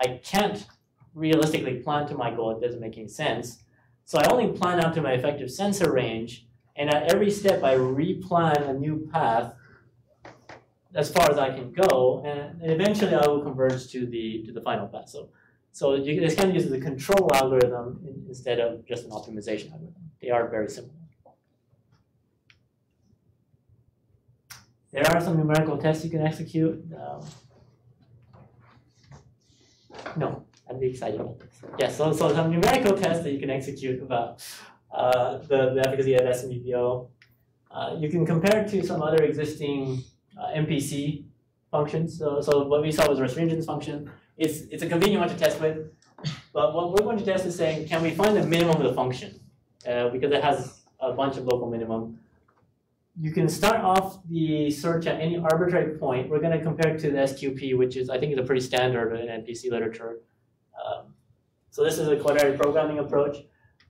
I can't realistically plan to my goal. It doesn't make any sense. So I only plan out to my effective sensor range, and at every step I replan a new path as far as I can go, and, and eventually I will converge to the to the final path. So so you, this kind of uses a control algorithm in, instead of just an optimization algorithm. They are very similar. There are some numerical tests you can execute. Um, no, Be excited about this. Yes, so, so some numerical tests that you can execute about uh, the, the efficacy of SBMPO. Uh, you can compare it to some other existing uh, MPC functions. So, so what we saw was Rastrigin's function. It's, it's a convenient one to test with. But what we're going to test is saying, can we find the minimum of the function? Uh, because it has a bunch of local minimum you can start off the search at any arbitrary point. We're going to compare it to the SQP, which is, I think, is a pretty standard in MPC literature. Um, so this is a quadratic programming approach.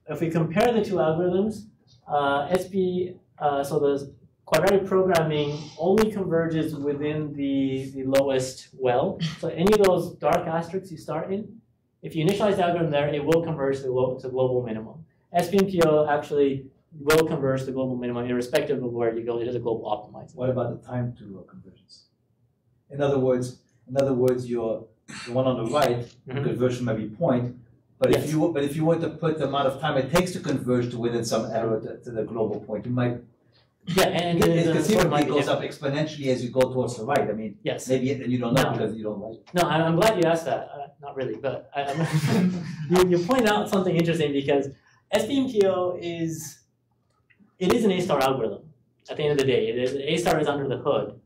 If we compare the two algorithms, uh, SB, uh, so the quadratic programming only converges within the, the lowest well. So any of those dark asterisks you start in, if you initialize the algorithm there, it will converge to, low, to global minimum. SBMPO actually will converge to global minimum irrespective of where you go. It is a global optimizer. What about the time to convergence? In other words, in other words, your the one on the right, Mhm. conversion may be point. But if Yes. you, but if you were to put the amount of time it takes to converge to within some error to, to the global point, you might, Yeah, and it the- the score conceivably might be goes different. up exponentially as you go towards the right. I mean, Yes. maybe, and you don't know No. because you don't write. No, I'm, I'm glad you asked that. Uh, not really, but I, I'm you, you point out something interesting because SBMPO is it is an A star algorithm. At the end of the day, it is A star is under the hood,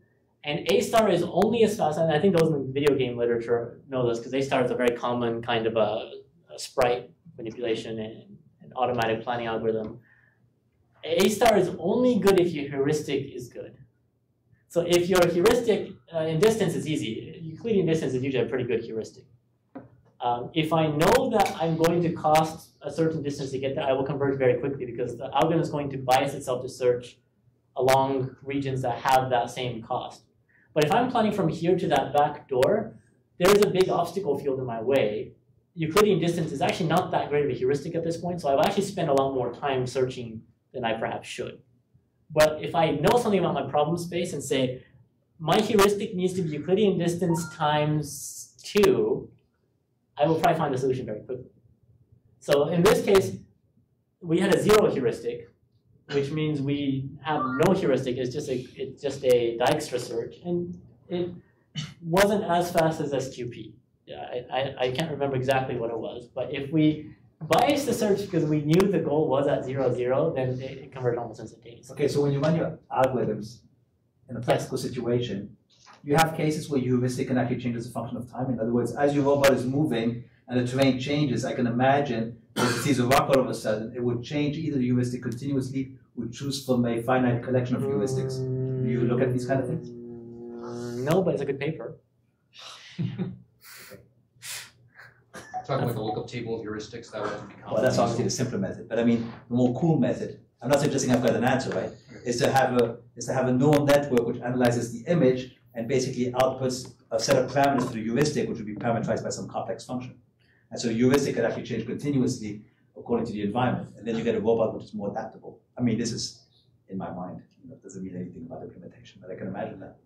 and A star is only as fast. And I think those in the video game literature know this because A star is a very common kind of a, a sprite manipulation and, and automatic planning algorithm. A star is only good if your heuristic is good. So if your heuristic uh, in distance is easy, Euclidean distance is usually a pretty good heuristic. Um, if I know that I'm going to cost a certain distance to get there, I will converge very quickly because the algorithm is going to bias itself to search along regions that have that same cost. But if I'm planning from here to that back door, there is a big obstacle field in my way. Euclidean distance is actually not that great of a heuristic at this point, so I've actually spent a lot more time searching than I perhaps should. But if I know something about my problem space and say, my heuristic needs to be Euclidean distance times two, I will probably find the solution very quickly. So in this case, we had a zero heuristic, which means we have no heuristic. It's just a it's just a Dijkstra search, and it wasn't as fast as SQP. Yeah, I, I, I can't remember exactly what it was, but if we biased the search because we knew the goal was at zero zero, then it, it converted almost instantaneously. Okay, so when you run your algorithms in a practical situation, you have cases where heuristic can actually change as a function of time. In other words, as your robot is moving and the terrain changes, I can imagine that if it sees a rock all of a sudden, it would change either the heuristic continuously or choose from a finite collection of heuristics. Do you look at these kind of things? Mm, No, but it's a good paper. Talking about a lookup table of heuristics, that would become. Well, that's obviously the simpler method, but I mean, the more cool method, I'm not suggesting I've got an answer, right? Is to have a, is to have a neural network which analyzes the image and basically outputs a set of parameters to the heuristic, which would be parameterized by some complex function. And so heuristic can actually change continuously according to the environment, and then you get a robot which is more adaptable. I mean, this is in my mind, you know, it doesn't mean anything about implementation, but I can imagine that.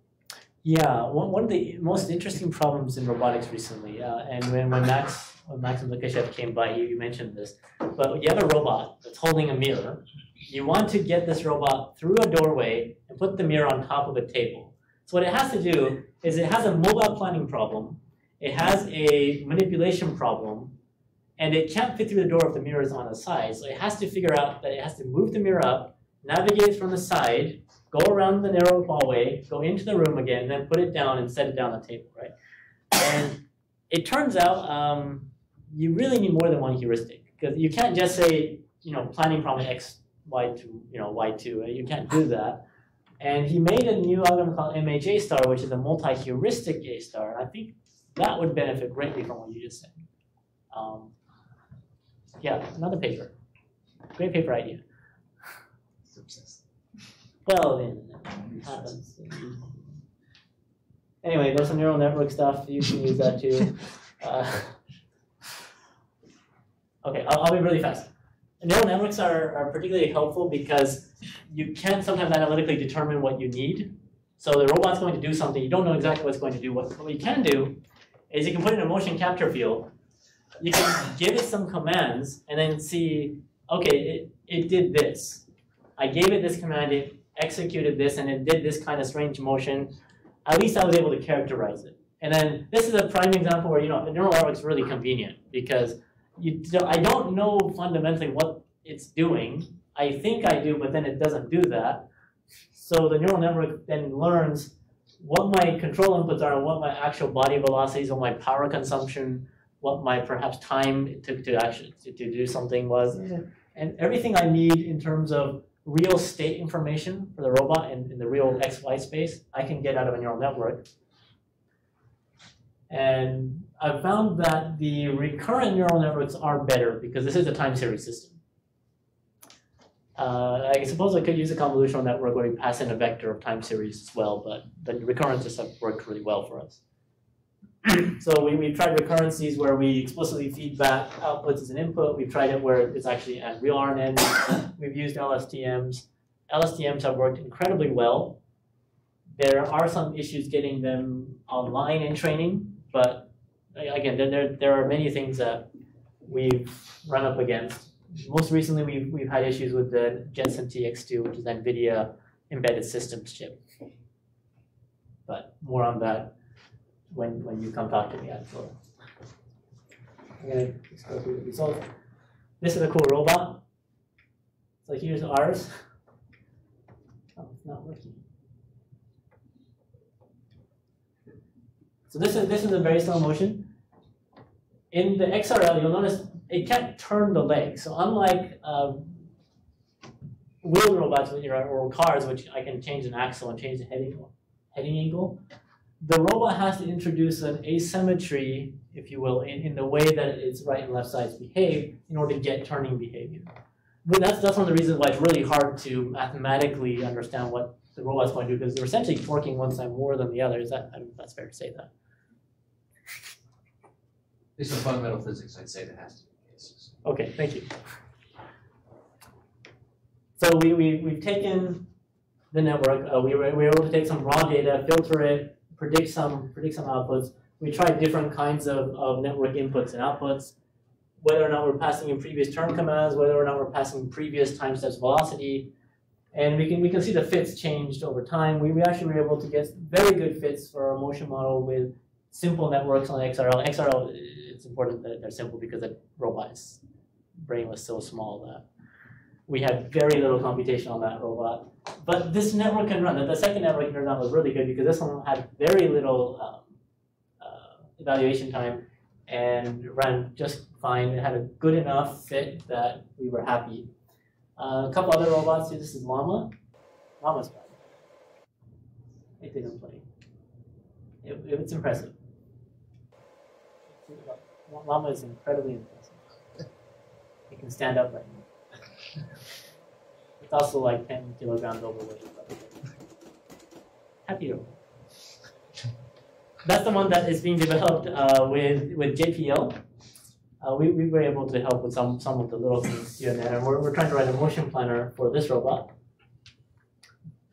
Yeah, one, one of the most interesting problems in robotics recently, uh, and when, when Max when Max and Likhachev came by, you, you mentioned this, but you have a robot that's holding a mirror. You want to get this robot through a doorway and put the mirror on top of a table. So what it has to do is it has a mobile planning problem, it has a manipulation problem, and it can't fit through the door if the mirror is on the side. So it has to figure out that it has to move the mirror up, navigate from the side, go around the narrow hallway, go into the room again, then put it down and set it down on the table, right? And it turns out um, you really need more than one heuristic because you can't just say, you know, planning problem x, y two, you know, y two. You can't do that. And he made a new algorithm called MHA star, which is a multi-heuristic A star. And I think that would benefit greatly from what you just said. Um, yeah, another paper. Great paper idea. Well, then, it happens. Anyway, there's some neural network stuff. You can use that too. Uh, okay, I'll, I'll be really fast. Neural networks are, are particularly helpful because you can sometimes analytically determine what you need. So the robot's going to do something, you don't know exactly what it's going to do. What, what you can do is you can put in a motion capture field. You can give it some commands and then see, okay, it, it did this. I gave it this command, it executed this, and it did this kind of strange motion. At least I was able to characterize it. And then this is a prime example where you know the neural network is really convenient because you I don't know fundamentally what it's doing. I think I do, but then it doesn't do that. So the neural network then learns what my control inputs are, what my actual body velocities, what my power consumption, what my perhaps time it took to actually to, to do something was, and everything I need in terms of real state information for the robot in, in the real XY space, I can get out of a neural network. And I found that the recurrent neural networks are better because this is a time series system. Uh, I suppose I could use a convolutional network where we pass in a vector of time series as well, but the recurrences have worked really well for us. so we, we've tried recurrences where we explicitly feed back outputs as an input. We've tried it where it's actually at real RNN. We've used LSTMs. LSTMs have worked incredibly well. There are some issues getting them online in training, but again, there, there, there are many things that we've run up against. Most recently, we've, we've had issues with the Jetson TX2, which is NVIDIA embedded systems chip. But more on that when, when you come talk to me at Florida. I'm gonna just go through the results. This is a cool robot. So here's ours. Oh, it's not working. So this is this is a very slow motion. In the XRL, you'll notice it can't turn the leg. So unlike uh, wheeled robots or cars, which I can change an axle and change the heading heading angle, the robot has to introduce an asymmetry, if you will, in, in the way that its right and left sides behave in order to get turning behavior. But that's, that's one of the reasons why it's really hard to mathematically understand what the robot's going to do, because they're essentially torquing one side more than the other. Is that, I if that's fair to say that. Based on fundamental physics, I'd say that has to. Okay, thank you. So we, we, we've taken the network, uh, we were, we were able to take some raw data, filter it, predict some, predict some outputs. We tried different kinds of, of network inputs and outputs, whether or not we're passing in previous term commands, whether or not we're passing previous time steps velocity. And we can, we can see the fits changed over time. We, we actually were able to get very good fits for our motion model with simple networks on XRL. XRL, it's important that they're simple because the robot's brain was so small that we had very little computation on that robot. But this network can run. The, second network can run was really good because this one had very little um, uh, evaluation time and ran just fine. It had a good enough fit that we were happy. Uh, a couple other robots. This is Llama. Llama's bad. It didn't play. It, it's impressive. Llama is incredibly impressive. Can stand up right now. It's also like 10 kilograms overweight. Happy. That's the one that is being developed uh, with, with JPL. Uh, we, we were able to help with some, some of the little things here and there, and we're, we're trying to write a motion planner for this robot.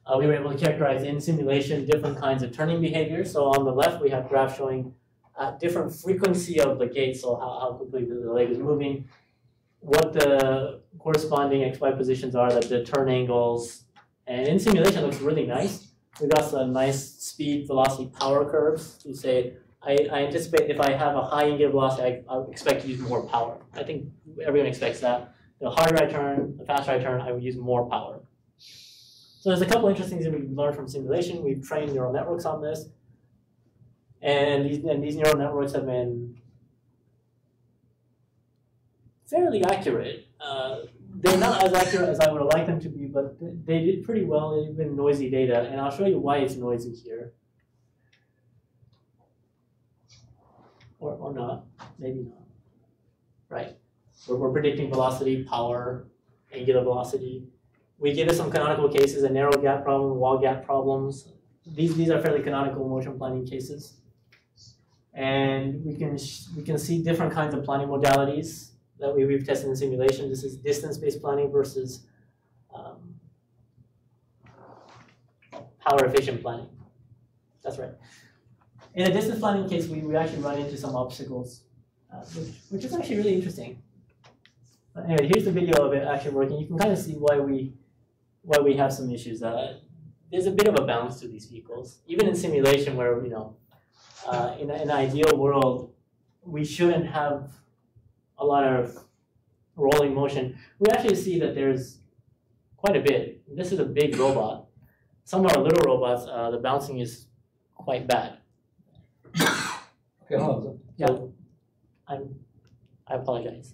Uh, we were able to characterize in simulation different kinds of turning behavior. So on the left, we have graphs showing uh, different frequency of the gait, so how, how quickly the leg is moving, what the corresponding XY positions are, that the turn angles, and in simulation looks really nice. We got some nice speed, velocity, power curves to say, I, I anticipate if I have a high angular velocity, I, I expect to use more power. I think everyone expects that. The harder I turn, the faster I turn, I would use more power. So there's a couple interesting things that we've learned from simulation. We've trained neural networks on this. And these, and these neural networks have been fairly accurate. Uh, they're not as accurate as I would have liked them to be, but they did pretty well even noisy data. And I'll show you why it's noisy here. Or, or not, maybe not. Right. We're, we're predicting velocity, power, angular velocity. We give it some canonical cases, a narrow gap problem, wall gap problems. These, these are fairly canonical motion planning cases. And we can, we can see different kinds of planning modalities that we, we've tested in simulation. This is distance-based planning versus um, power-efficient planning. That's right. In a distance planning case, we, we actually run into some obstacles, uh, which, which is actually really interesting. But anyway, here's the video of it actually working. You can kind of see why we why we have some issues. Uh, there's a bit of a bounce to these vehicles, even in simulation, where you know, uh, in an ideal world, we shouldn't have a lot of rolling motion. We actually see that there's quite a bit. This is a big robot. Some of our little robots, uh, the bouncing is quite bad. Okay, hold on. So I'm, I apologize.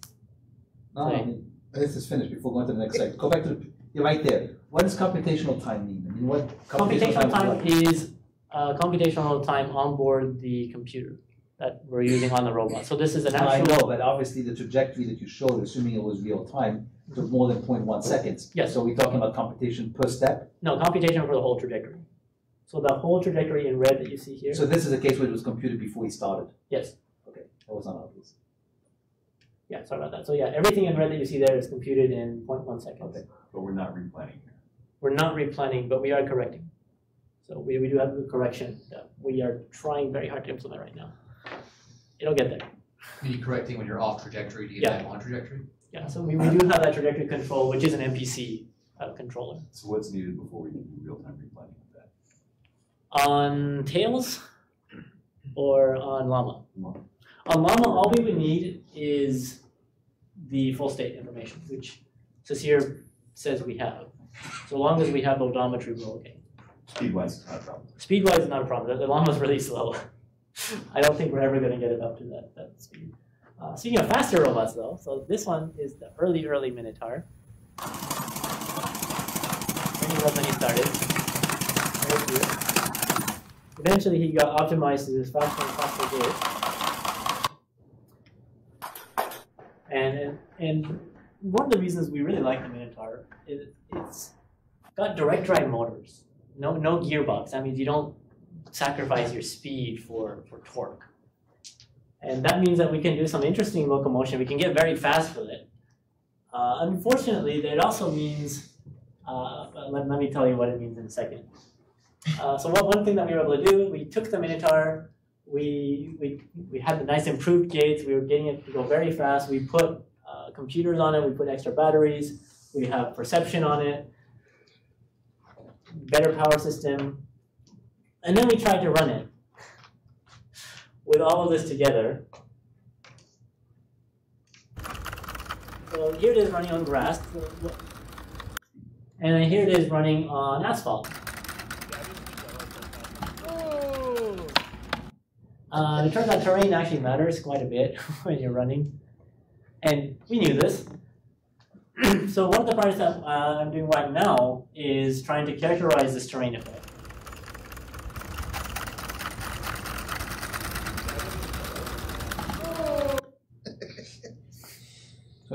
No, no, I mean, this is finished before going to the next slide. Go back to the, right there. What does computational time mean? I mean, what? Computational time is what? is uh, computational time on board the computer that we're using on the robot. So this is an I actual. know, but obviously the trajectory that you showed, assuming it was real time, took more than 0.1 seconds. Yes. So we're talking about computation per step? No, computation for the whole trajectory. So the whole trajectory in red that you see here. So this is a case where it was computed before we started? Yes. Okay, that was not obvious. Yeah, sorry about that. So yeah, everything in red that you see there is computed in 0.1 seconds. Okay. But we're not replanning here. We're not replanning, but we are correcting. So we, we do have the correction that we are trying very hard to implement right now. It'll get there. Maybe correcting when you're off trajectory to get Yeah. back on trajectory? Yeah, so we, we do have that trajectory control, which is an MPC uh, controller. So what's needed before we can do real-time replanning of that? On Tails or on Llama? Llama. On Llama, all we would need is the full state information, which Cecile says we have. So long as we have the odometry, we're okay. Speed-wise, it's not a problem. Speed-wise is not a problem. The, the Llama's really slow. I don't think we're ever gonna get it up to that, that speed. Uh, speaking of faster robots though, so this one is the early, early Minotaur. When he was when he started. Eventually he got optimized to this faster and faster gear. And, and, and one of the reasons we really like the Minotaur is it's got direct drive motors. No, no gearbox. That means you don't sacrifice your speed for, for torque. And that means that we can do some interesting locomotion. We can get very fast with it. Uh, unfortunately, it also means, uh, let, let me tell you what it means in a second. Uh, so what, one thing that we were able to do, we took the Minotaur, we, we, we had the nice improved gaits, we were getting it to go very fast. We put uh, computers on it, we put extra batteries, we have perception on it, better power system, and then we tried to run it with all of this together. So here it is running on grass, and then here it is running on asphalt. Uh, it turns out terrain actually matters quite a bit when you're running, and we knew this. so one of the projects that uh, I'm doing right now is trying to characterize this terrain effect.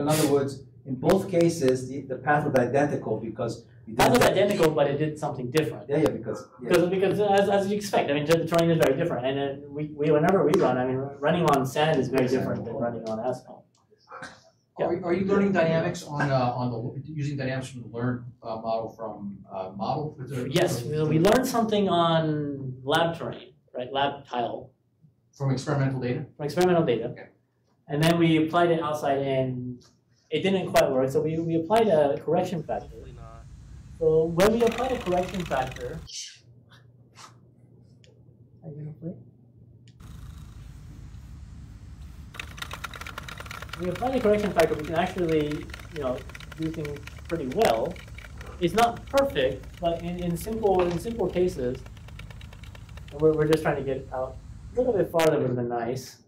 So in other words, in both cases, the, the path was identical because we That was identical, but it did something different. Yeah, yeah, because, yeah, Because, because as, as you expect, I mean, the terrain is very different, and then we, we whenever we run, I mean, running on sand is very different than running on asphalt. Yeah. Are, are you learning dynamics on, uh, on the, using dynamics from the learn, uh, model from, uh, model? There- Yes, we we learned something on lab terrain, right? Lab tile From experimental data? from experimental data, Okay. And then we applied it outside, and it didn't quite work. So we, we applied a correction factor. So when we apply a correction factor, are you gonna play? we apply the correction factor, we can actually, you know, do things pretty well. It's not perfect, but in, in simple in simple cases, we're, we're just trying to get out a little bit farther would have been nice.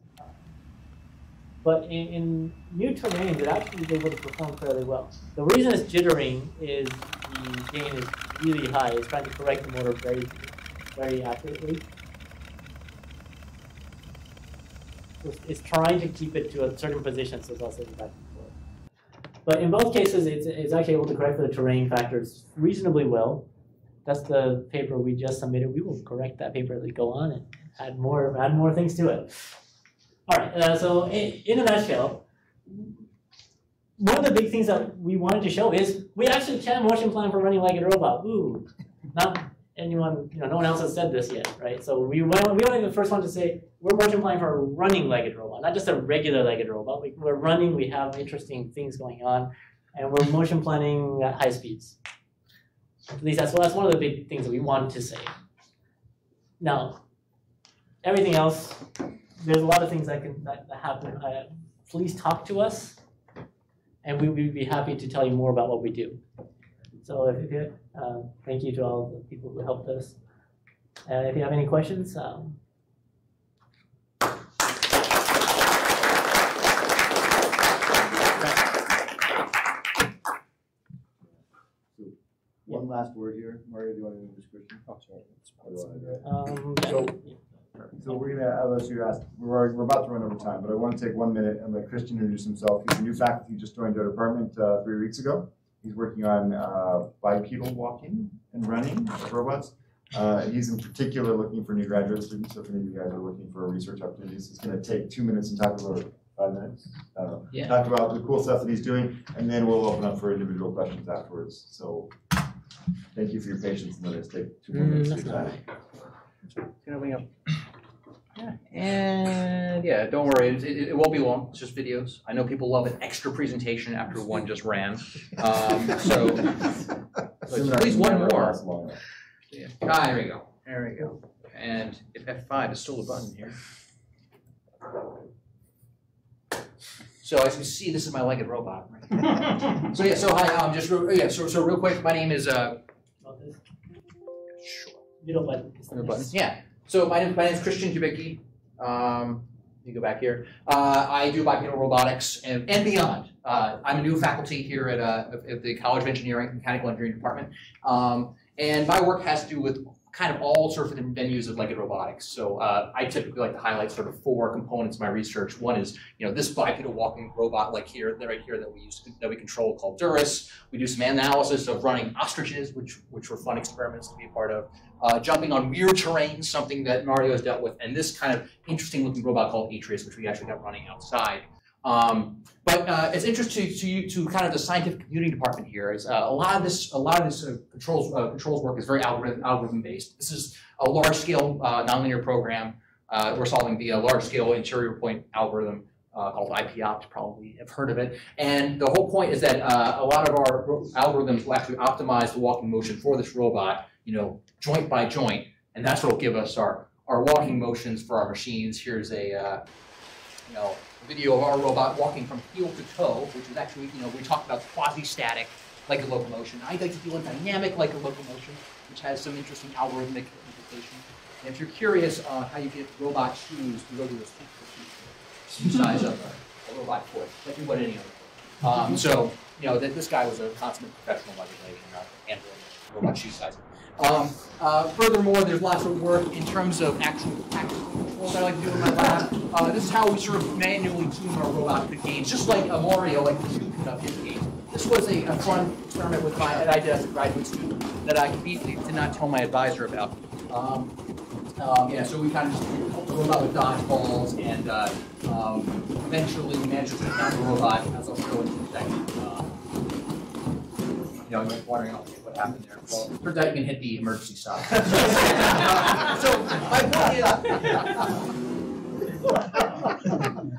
But in, in new terrains, it actually is able to perform fairly well. The reason it's jittering is the gain is really high. It's trying to correct the motor very, very accurately. It's, it's trying to keep it to a certain position so it's also back and forth. But in both cases, it's, it's actually able to correct for the terrain factors reasonably well. That's the paper we just submitted. We will correct that paper as we go on and add more, add more things to it. All right, uh, so in, in a nutshell, one of the big things that we wanted to show is we actually can motion plan for running like a robot. Ooh, not anyone, you know, no one else has said this yet, right? So we went, we were the first one to say we're motion planning for a running legged robot, not just a regular legged robot. We, we're running, we have interesting things going on, and we're motion planning at high speeds. At least that's that's one of the big things that we wanted to say. Now, everything else, there's a lot of things that can that, that happen. Uh, please talk to us, and we would be happy to tell you more about what we do. So if you, uh, thank you to all the people who helped us. And if you have any questions, um, One last word here, Mario, do you want to do this question? Oh, sorry. Or do you wanna do it? um, So- So we're gonna, unless you ask, we're, we're about to run over time, but I want to take one minute and let Christian introduce himself. He's a new faculty, just joined our department, uh, three weeks ago. He's working on, uh, bipedal walking and running with robots. Uh, he's in particular looking for new graduate students, so if any of you guys are looking for research opportunities, he's gonna take two minutes and talk about it, five minutes? I don't know. Yeah. Talk about the cool stuff that he's doing, and then we'll open up for individual questions afterwards, so thank you for your patience and let us take two more minutes of that's your not time. right. And yeah, don't worry, it, it, it won't be long. It's just videos. I know people love an extra presentation after one just ran. Um, so, so please one more. Yeah. Ah, there we go. There we go. And if F5 is still a button here. So as you see, this is my legged robot. Right? so yeah, so hi, um, just real, yeah, so so real quick, my name is uh. Sure. Middle button. Middle button. Yeah. So my name, my name is Christian Hubicki. Um, you go back here. Uh, I do bipedal robotics and, and beyond. Uh, I'm a new faculty here at, uh, at the College of Engineering Mechanical Engineering Department. Um, and my work has to do with kind of all sorts of venues of legged robotics. So uh, I typically like to highlight sort of four components of my research. One is, you know, this bipedal walking robot like here, right here that we use that we control called Durus. We do some analysis of running ostriches, which which were fun experiments to be a part of. Uh, jumping on weird terrain, something that Mario has dealt with, and this kind of interesting looking robot called ATRIAS, which we actually got running outside. Um, but uh, it's interesting to, to you to kind of the scientific community department here is uh, a lot of this a lot of this uh, controls uh, controls work is very algorithm algorithm based. This is a large scale uh, nonlinear program uh, we're solving via large scale interior point algorithm called IPOPT. Probably have heard of it. And the whole point is that a lot of our algorithms will actually optimize the walking motion for this robot, you know, joint by joint, and that's what will give us our our walking motions for our machines. Here's a you know video of our robot walking from heel to toe, which is actually, you know, we talked about quasi-static like a locomotion. I'd like to do a dynamic like a locomotion, which has some interesting algorithmic implications. And if you're curious uh, how you get robot shoes, you go to shoe size of a, a robot foot, like you would any other. Um, so, you know, that this guy was a consummate professional legislation, uh, handling robot shoe size. Um, uh, furthermore, there's lots of work in terms of actual tactical controls I like to do in my lab. Uh, this is how we sort of manually tune our robot to games, just like a Mario, like you tuned up his game. This was a, a fun experiment with my, that I did as a graduate student that I conveniently did not tell my advisor about. Um, um, yeah, so we kind of just helped the robot with dodgeballs and uh, um, eventually managed to take down the robot, as I'll show in a second. You know, you're wondering what happened there. Well, turns out you can hit the emergency stop. so my point is.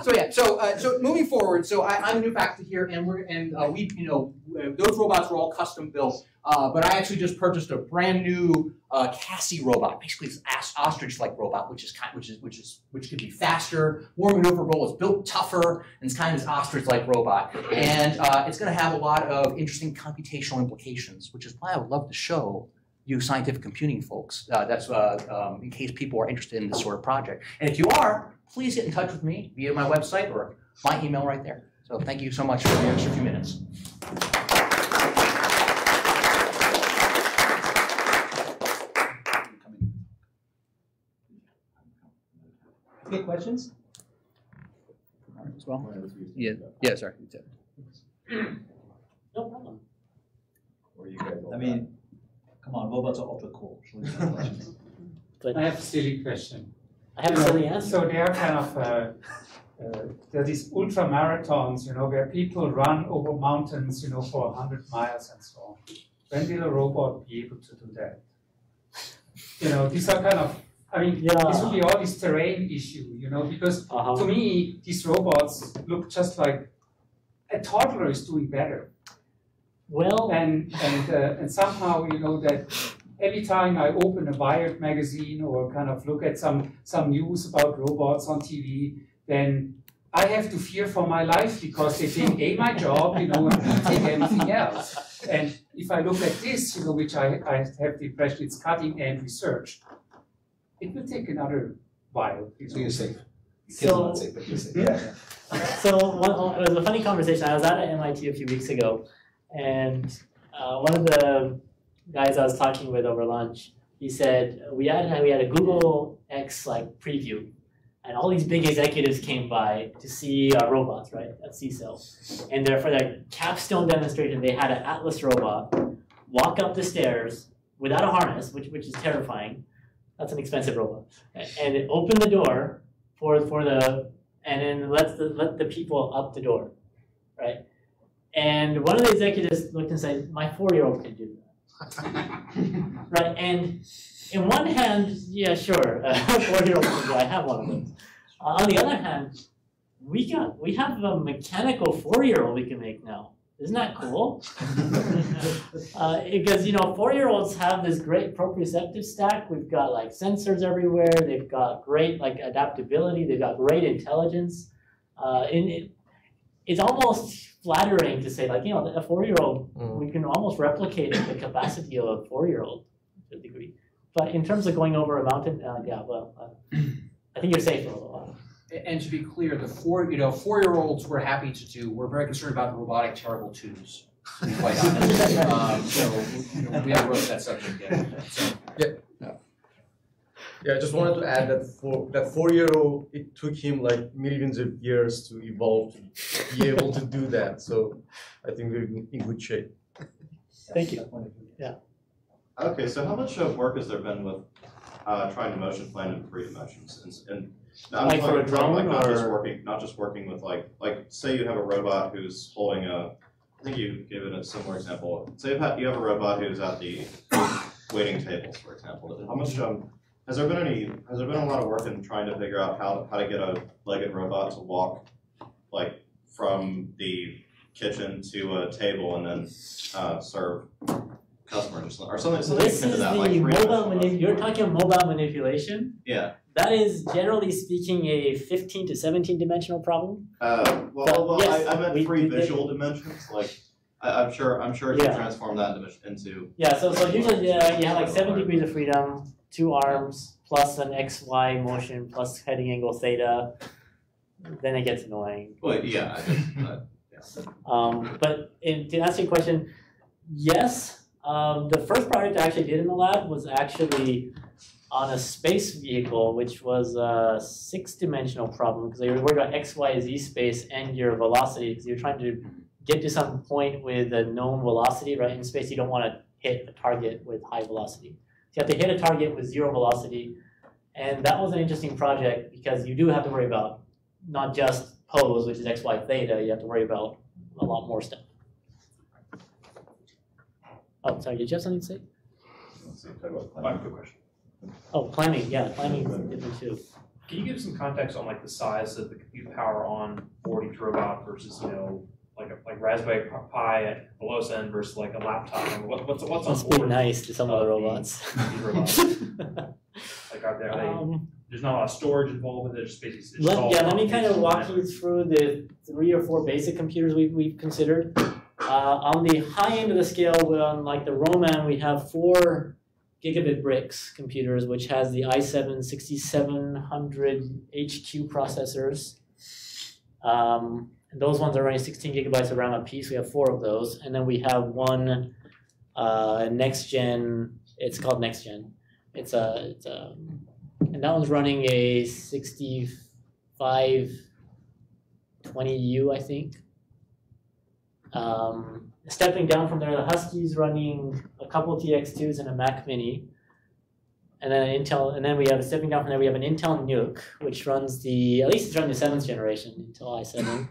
so yeah, so uh, so moving forward, so I, I'm a new faculty here, and we're and uh, we, you know, those robots were all custom built. Uh, but I actually just purchased a brand new uh, Cassie robot, basically an ostrich-like robot, which is kind, which is which is which can be faster, more maneuverable. It's built tougher, and it's kind of this ostrich-like robot. And uh, it's going to have a lot of interesting computational implications, which is why I would love to show you scientific computing folks. Uh, that's uh, um, in case people are interested in this sort of project. And if you are, please get in touch with me via my website or my email right there. So thank you so much for the extra few minutes. Okay, questions? As well? Yeah, yeah, sorry. No problem. Or you guys all I mean, come on, robots are ultra cool. Surely there are questions. I have a silly question. I have a silly answer. So they are kind of, uh, uh, there are these ultra marathons, you know, where people run over mountains, you know, for 100 miles and so on. When will a robot be able to do that? You know, these are kind of, I mean, this Yeah. will be all this terrain issue, you know, because Uh-huh. to me, these robots look just like a toddler is doing better. Well, And and uh, and somehow you know that every time I open a Wired magazine or kind of look at some some news about robots on TV, then I have to fear for my life because they take a my job, you know, and take everything else. And if I look at this, you know, which I, I have the impression it's cutting edge research, it will take another while. you So you're safe. Kids So- not safe, but you're safe. Yeah. so one, it was a funny conversation. I was at MIT a few weeks ago, and uh, one of the guys I was talking with over lunch, he said we had we had a Google X like preview, and all these big executives came by to see our robots, right, at CSAIL. And there for their capstone demonstration, they had an Atlas robot walk up the stairs without a harness, which which is terrifying. That's an expensive robot, and it opened the door for for the and then let the let the people up the door, right? And one of the executives looked and said, "My four-year-old can do that." right? And in one hand, yeah, sure, uh, four-year-old, can do. I have one of those. Uh, on the other hand, we got we have a mechanical four-year-old we can make now. Isn't that cool? uh, because you know, four-year-olds have this great proprioceptive stack. We've got like sensors everywhere. They've got great like adaptability. They've got great intelligence. Uh, and it, it's almost flattering to say like you know a four-year-old Mm. we can almost replicate the capacity of a four-year-old to a degree. But in terms of going over a mountain, uh, yeah, well, uh, I think you're safe for a little while. A- And to be clear, the four, you know, four-year-olds we're happy to do, we're very concerned about the robotic terrible twos, quite honest. Um, so, you know, we haven't broached that subject yet, so. Yeah, I just wanted to add that for that four-year-old, it took him like millions of years to evolve to be able to do that. So I think we're in in good shape. Thank you. Yeah. Okay, so how much uh, work has there been with uh, trying to motion plan in three dimensions? And, and I'm Like for a talking- like drone not just or- working, not just working with like, like say you have a robot who's holding a, I think you gave it a similar example. Say you have, you have a robot who's at the waiting tables, for example. How much um, has there been any? Has there been a lot of work in trying to figure out how how to get a legged robot to walk like from the kitchen to a table and then uh, serve customers or something? So something this is that, the like mobile manip, you're talking mobile manipulation? Yeah. That is generally speaking a fifteen to seventeen dimensional problem. Uh, well, But well, yes, I, I meant we- three we did- visual dimensions. Like, I, I'm sure, I'm sure you Yeah. can transform that into, Yeah, so so usually uh, you have like seven degrees of freedom, two arms, plus an X Y motion, plus heading angle theta. Then it gets annoying. well, yeah. I just, uh, Um, but in, to answer your question, yes. Um, the first project I actually did in the lab was actually on a space vehicle, which was a six-dimensional problem because you were worried about x, y, z space and your velocity because you're trying to get to some point with a known velocity, right? In space, you don't want to hit a target with high velocity. So you have to hit a target with zero velocity, and that was an interesting project because you do have to worry about not just pose, which is x, y, theta. You have to worry about a lot more stuff. Oh, sorry, did you have something to say? talk about I have a question. Oh, planning, yeah, planning is different too. Can you give some context on like the size of the compute power on board each robot versus, you know, like a like Raspberry Pi at the lowest end versus like a laptop? I mean, what, what's what's on Must be board nice to some of the robots. these robots? Like are they, are they, Um, there's not a lot of storage involved with it, just basically. it's just let, all yeah, let me kind of walk you through the three or four basic computers we've, we've considered. Uh, on the high end of the scale, on like the Roman, we have four Gigabyte BRIX computers, which has the i7 6700 HQ processors. Um, and those ones are running 16 gigabytes of RAM a piece. We have four of those, and then we have one uh, next gen. It's called next gen. It's a it's a and that one's running a 6520U, I think. Um, stepping down from there, the Huskies running a couple TX2s and a Mac Mini. And then an Intel, and then we have stepping down from there, we have an Intel NUC, which runs the, at least it's running the seventh generation, Intel i7.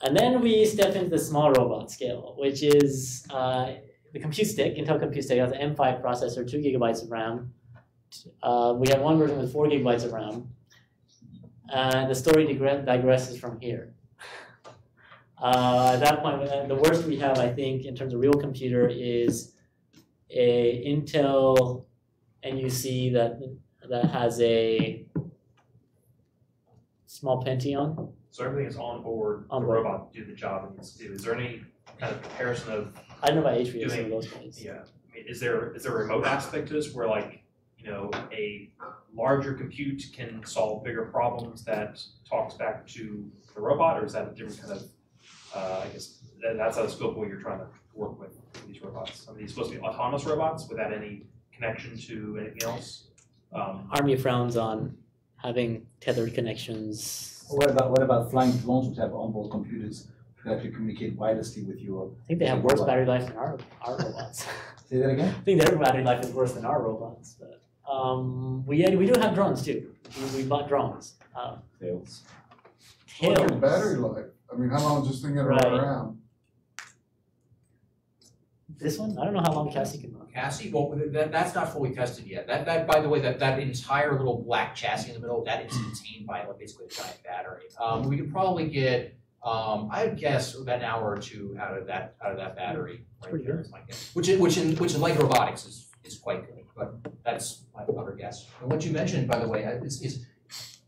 And then we step into the small robot scale, which is uh, the compute stick, Intel Compute Stick has an M5 processor, two gigabytes of RAM. Uh, we have one version with four gigabytes of RAM. And the story digresses from here. Uh, at that point, uh, the worst we have, I think, in terms of real computer is a Intel NUC that that has a small Pentium. So everything is on board On the board. robot to do the job it needs to do. Is there any kind of comparison of I don't know about HV or Doing- those guys. Yeah, I mean, is there, is there a remote aspect to this where like, you know, a larger compute can solve bigger problems that talks back to the robot, or is that a different kind of, uh, I guess, that, that's out of scope of what you're trying to work with these robots? Are these supposed to be autonomous robots without any connection to anything else? Um, Army frowns on having tethered connections. What about, what about flying drones which have onboard computers to actually communicate wirelessly with your, I think they have worse battery life than our, our robots. say that again? I think their battery life is worse than our robots, but um, we we do have drones too. We, we bought drones. Um, Tails. What's your battery life? I mean, how long is this thing gonna Right. run around? This one? I don't know how long Cassie can run. Cassie, well, that, that's not fully tested yet. That, that, by the way, that, that entire little black chassis in the middle, that is contained by like, basically a giant battery. Um, we could probably get, um, I would guess about an hour or two out of that, out of that battery. right pretty there is my guess. Which in, which in, which in legged robotics is, is quite good, but that's my other guess. And what you mentioned, by the way, uh, is, is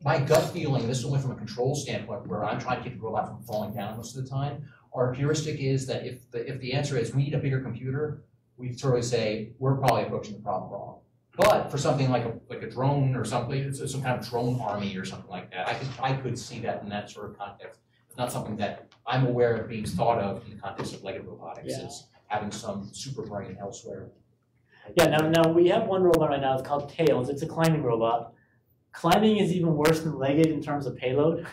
my gut feeling, this is only from a control standpoint, where I'm trying to keep the robot from falling down most of the time. Our heuristic is that if the, if the answer is we need a bigger computer, we sort of say, we're probably approaching the problem wrong. But for something like a, like a drone or something, some kind of drone army or something like that, I could, I could see that in that sort of context. It's not something that I'm aware of being thought of in the context of legged robotics, Yeah. as having some super brain elsewhere. Yeah, now, now we have one robot right now, it's called Tails, it's a climbing robot. Climbing is even worse than legged in terms of payload,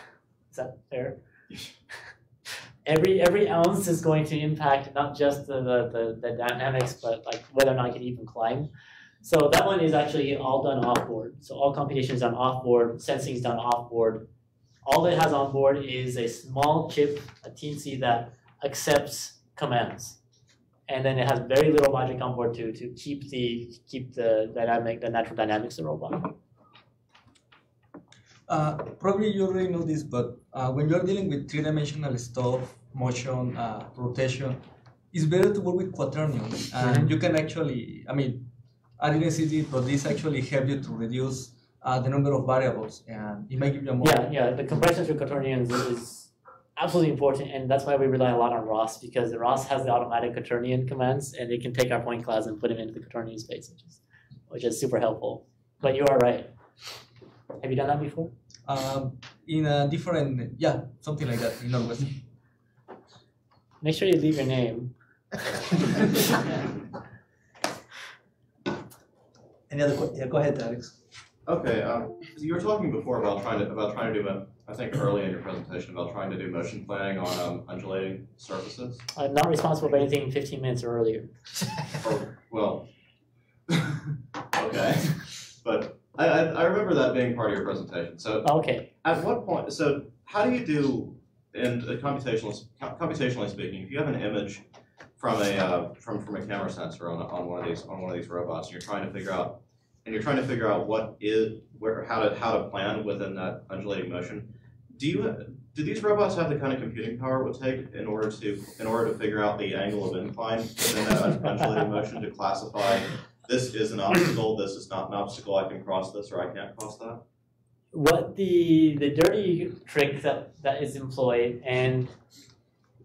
is that fair? Every, every ounce is going to impact not just the, the, the, dynamics, but like whether or not you can even climb. So that one is actually all done off-board, so all computation is done off-board, sensing is done off-board. All it has on board is a small chip, a teensy that accepts commands. And then it has very little logic on board to to keep the keep the dynamic the natural dynamics of the robot. Uh, probably you already know this, but uh, when you're dealing with three-dimensional stuff, motion, uh, rotation, it's better to work with quaternions. And you can actually, I mean, I didn't see this, but this actually help you to reduce uh, the number of variables, and it might give you a more. Yeah, yeah. The compression through quaternions is absolutely important, and that's why we rely a lot on ROS because ROS has the automatic quaternion commands, and it can take our point clouds and put them into the quaternion space, which is which is super helpful. But you are right. Have you done that before? Um, in a different, yeah, something like that in Norwest. Make sure you leave your name. Any other, que- yeah, go ahead, Alex. Okay, um, so you were talking before about trying to, about trying to do, I think early in your presentation, about trying to do motion planning on um, undulating surfaces. I'm not responsible for anything 15 minutes or earlier. Or, well, okay, but I, I, I remember that being part of your presentation. So Okay. at what point, so how do you do, in uh, computational, computationally speaking, if you have an image from a, uh, from, from a camera sensor on, on one of these, on one of these robots, and you're trying to figure out, and you're trying to figure out what is, where, how to, how to plan within that undulating motion, do you, do these robots have the kind of computing power it would take in order to, in order to figure out the angle of incline within that undulating motion to classify, this is an obstacle, this is not an obstacle, I can cross this or I can't cross that? what the the dirty trick that that is employed and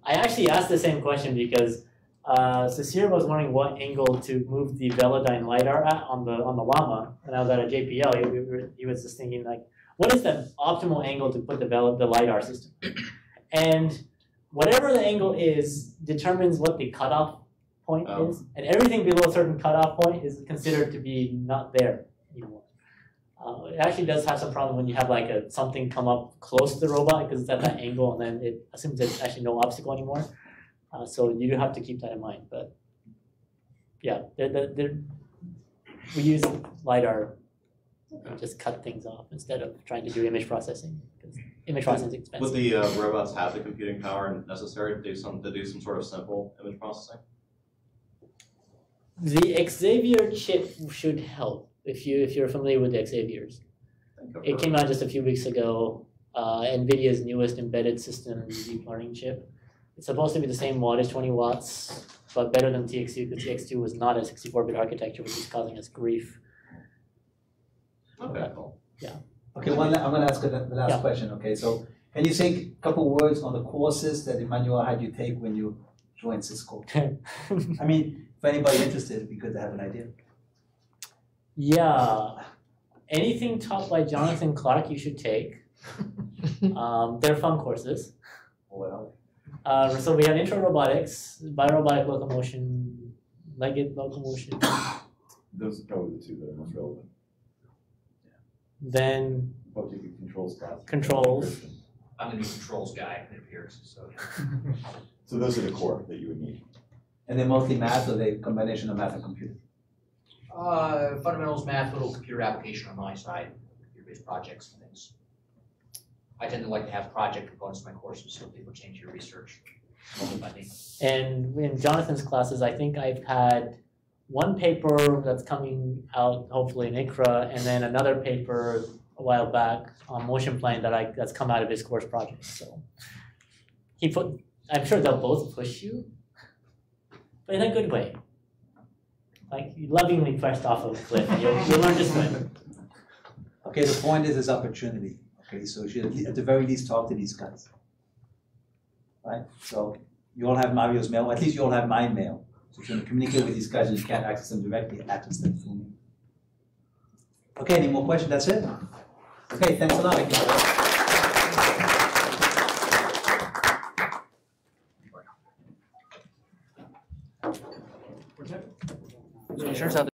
i actually asked the same question because uh was wondering what angle to move the Velodyne lidar at on the on the LLAMA and i was at a JPL he, he was just thinking like what is the optimal angle to put the vel- the lidar system and whatever the angle is determines what the cutoff point Oh. is and everything below a certain cutoff point is considered to be not there anymore uh, it actually does have some problem when you have like a something come up close to the robot because it's at that angle and then it assumes there's actually no obstacle anymore. Uh, so you do have to keep that in mind. But yeah, they're, they're, they're, we use lidar and just cut things off instead of trying to do image processing because image processing is expensive. Would the uh, robots have the computing power necessary to do some, to do some sort of simple image processing? The Xavier chip should help if you if you're familiar with the Xaviers. It came out just a few weeks ago. Uh, NVIDIA's newest embedded system deep learning chip. It's supposed to be the same wattage, 20 watts, but better than TX2 because TX2 was not a 64-bit architecture, which is causing us grief. Okay, cool. Okay, one, I'm gonna ask the the last Yeah. question, okay, so can you say a couple words on the courses that Emmanuel had you take when you joined CISCOR? I mean, if anybody's interested, it'd be good to have an idea. yeah, anything taught by Jonathan Clark you should take. Um, they're fun courses. Or what are Uh, so we have intro robotics, biorobotic locomotion, legged locomotion. Those are probably the two that are most relevant. Then What you can control stuff. Controls. I'm the new controls guy, it appears, so. So those are the core that you would need. And they're mostly math or they combination of math and computer? Uh, fundamentals, math, little computer application on my side, computer-based projects and things. I tend to like to have project components in my courses so people change your research. And in Jonathan's classes, I think I've had one paper that's coming out hopefully in ICRA, and then another paper a while back on motion plane that I that's come out of his course project. So he put, I'm sure they'll both push you, but in a good way. Like you lovingly pressed off of a cliff, you'll, you'll learn to swim. Okay, the point is, is opportunity, okay, so you should at the very least talk to these guys. Right, so you all have Mario's mail, at least you all have my mail, so if you want to communicate with these guys and you can't access them directly, access them through me. Okay, any more questions, that's it? Okay, thanks a lot. Turns out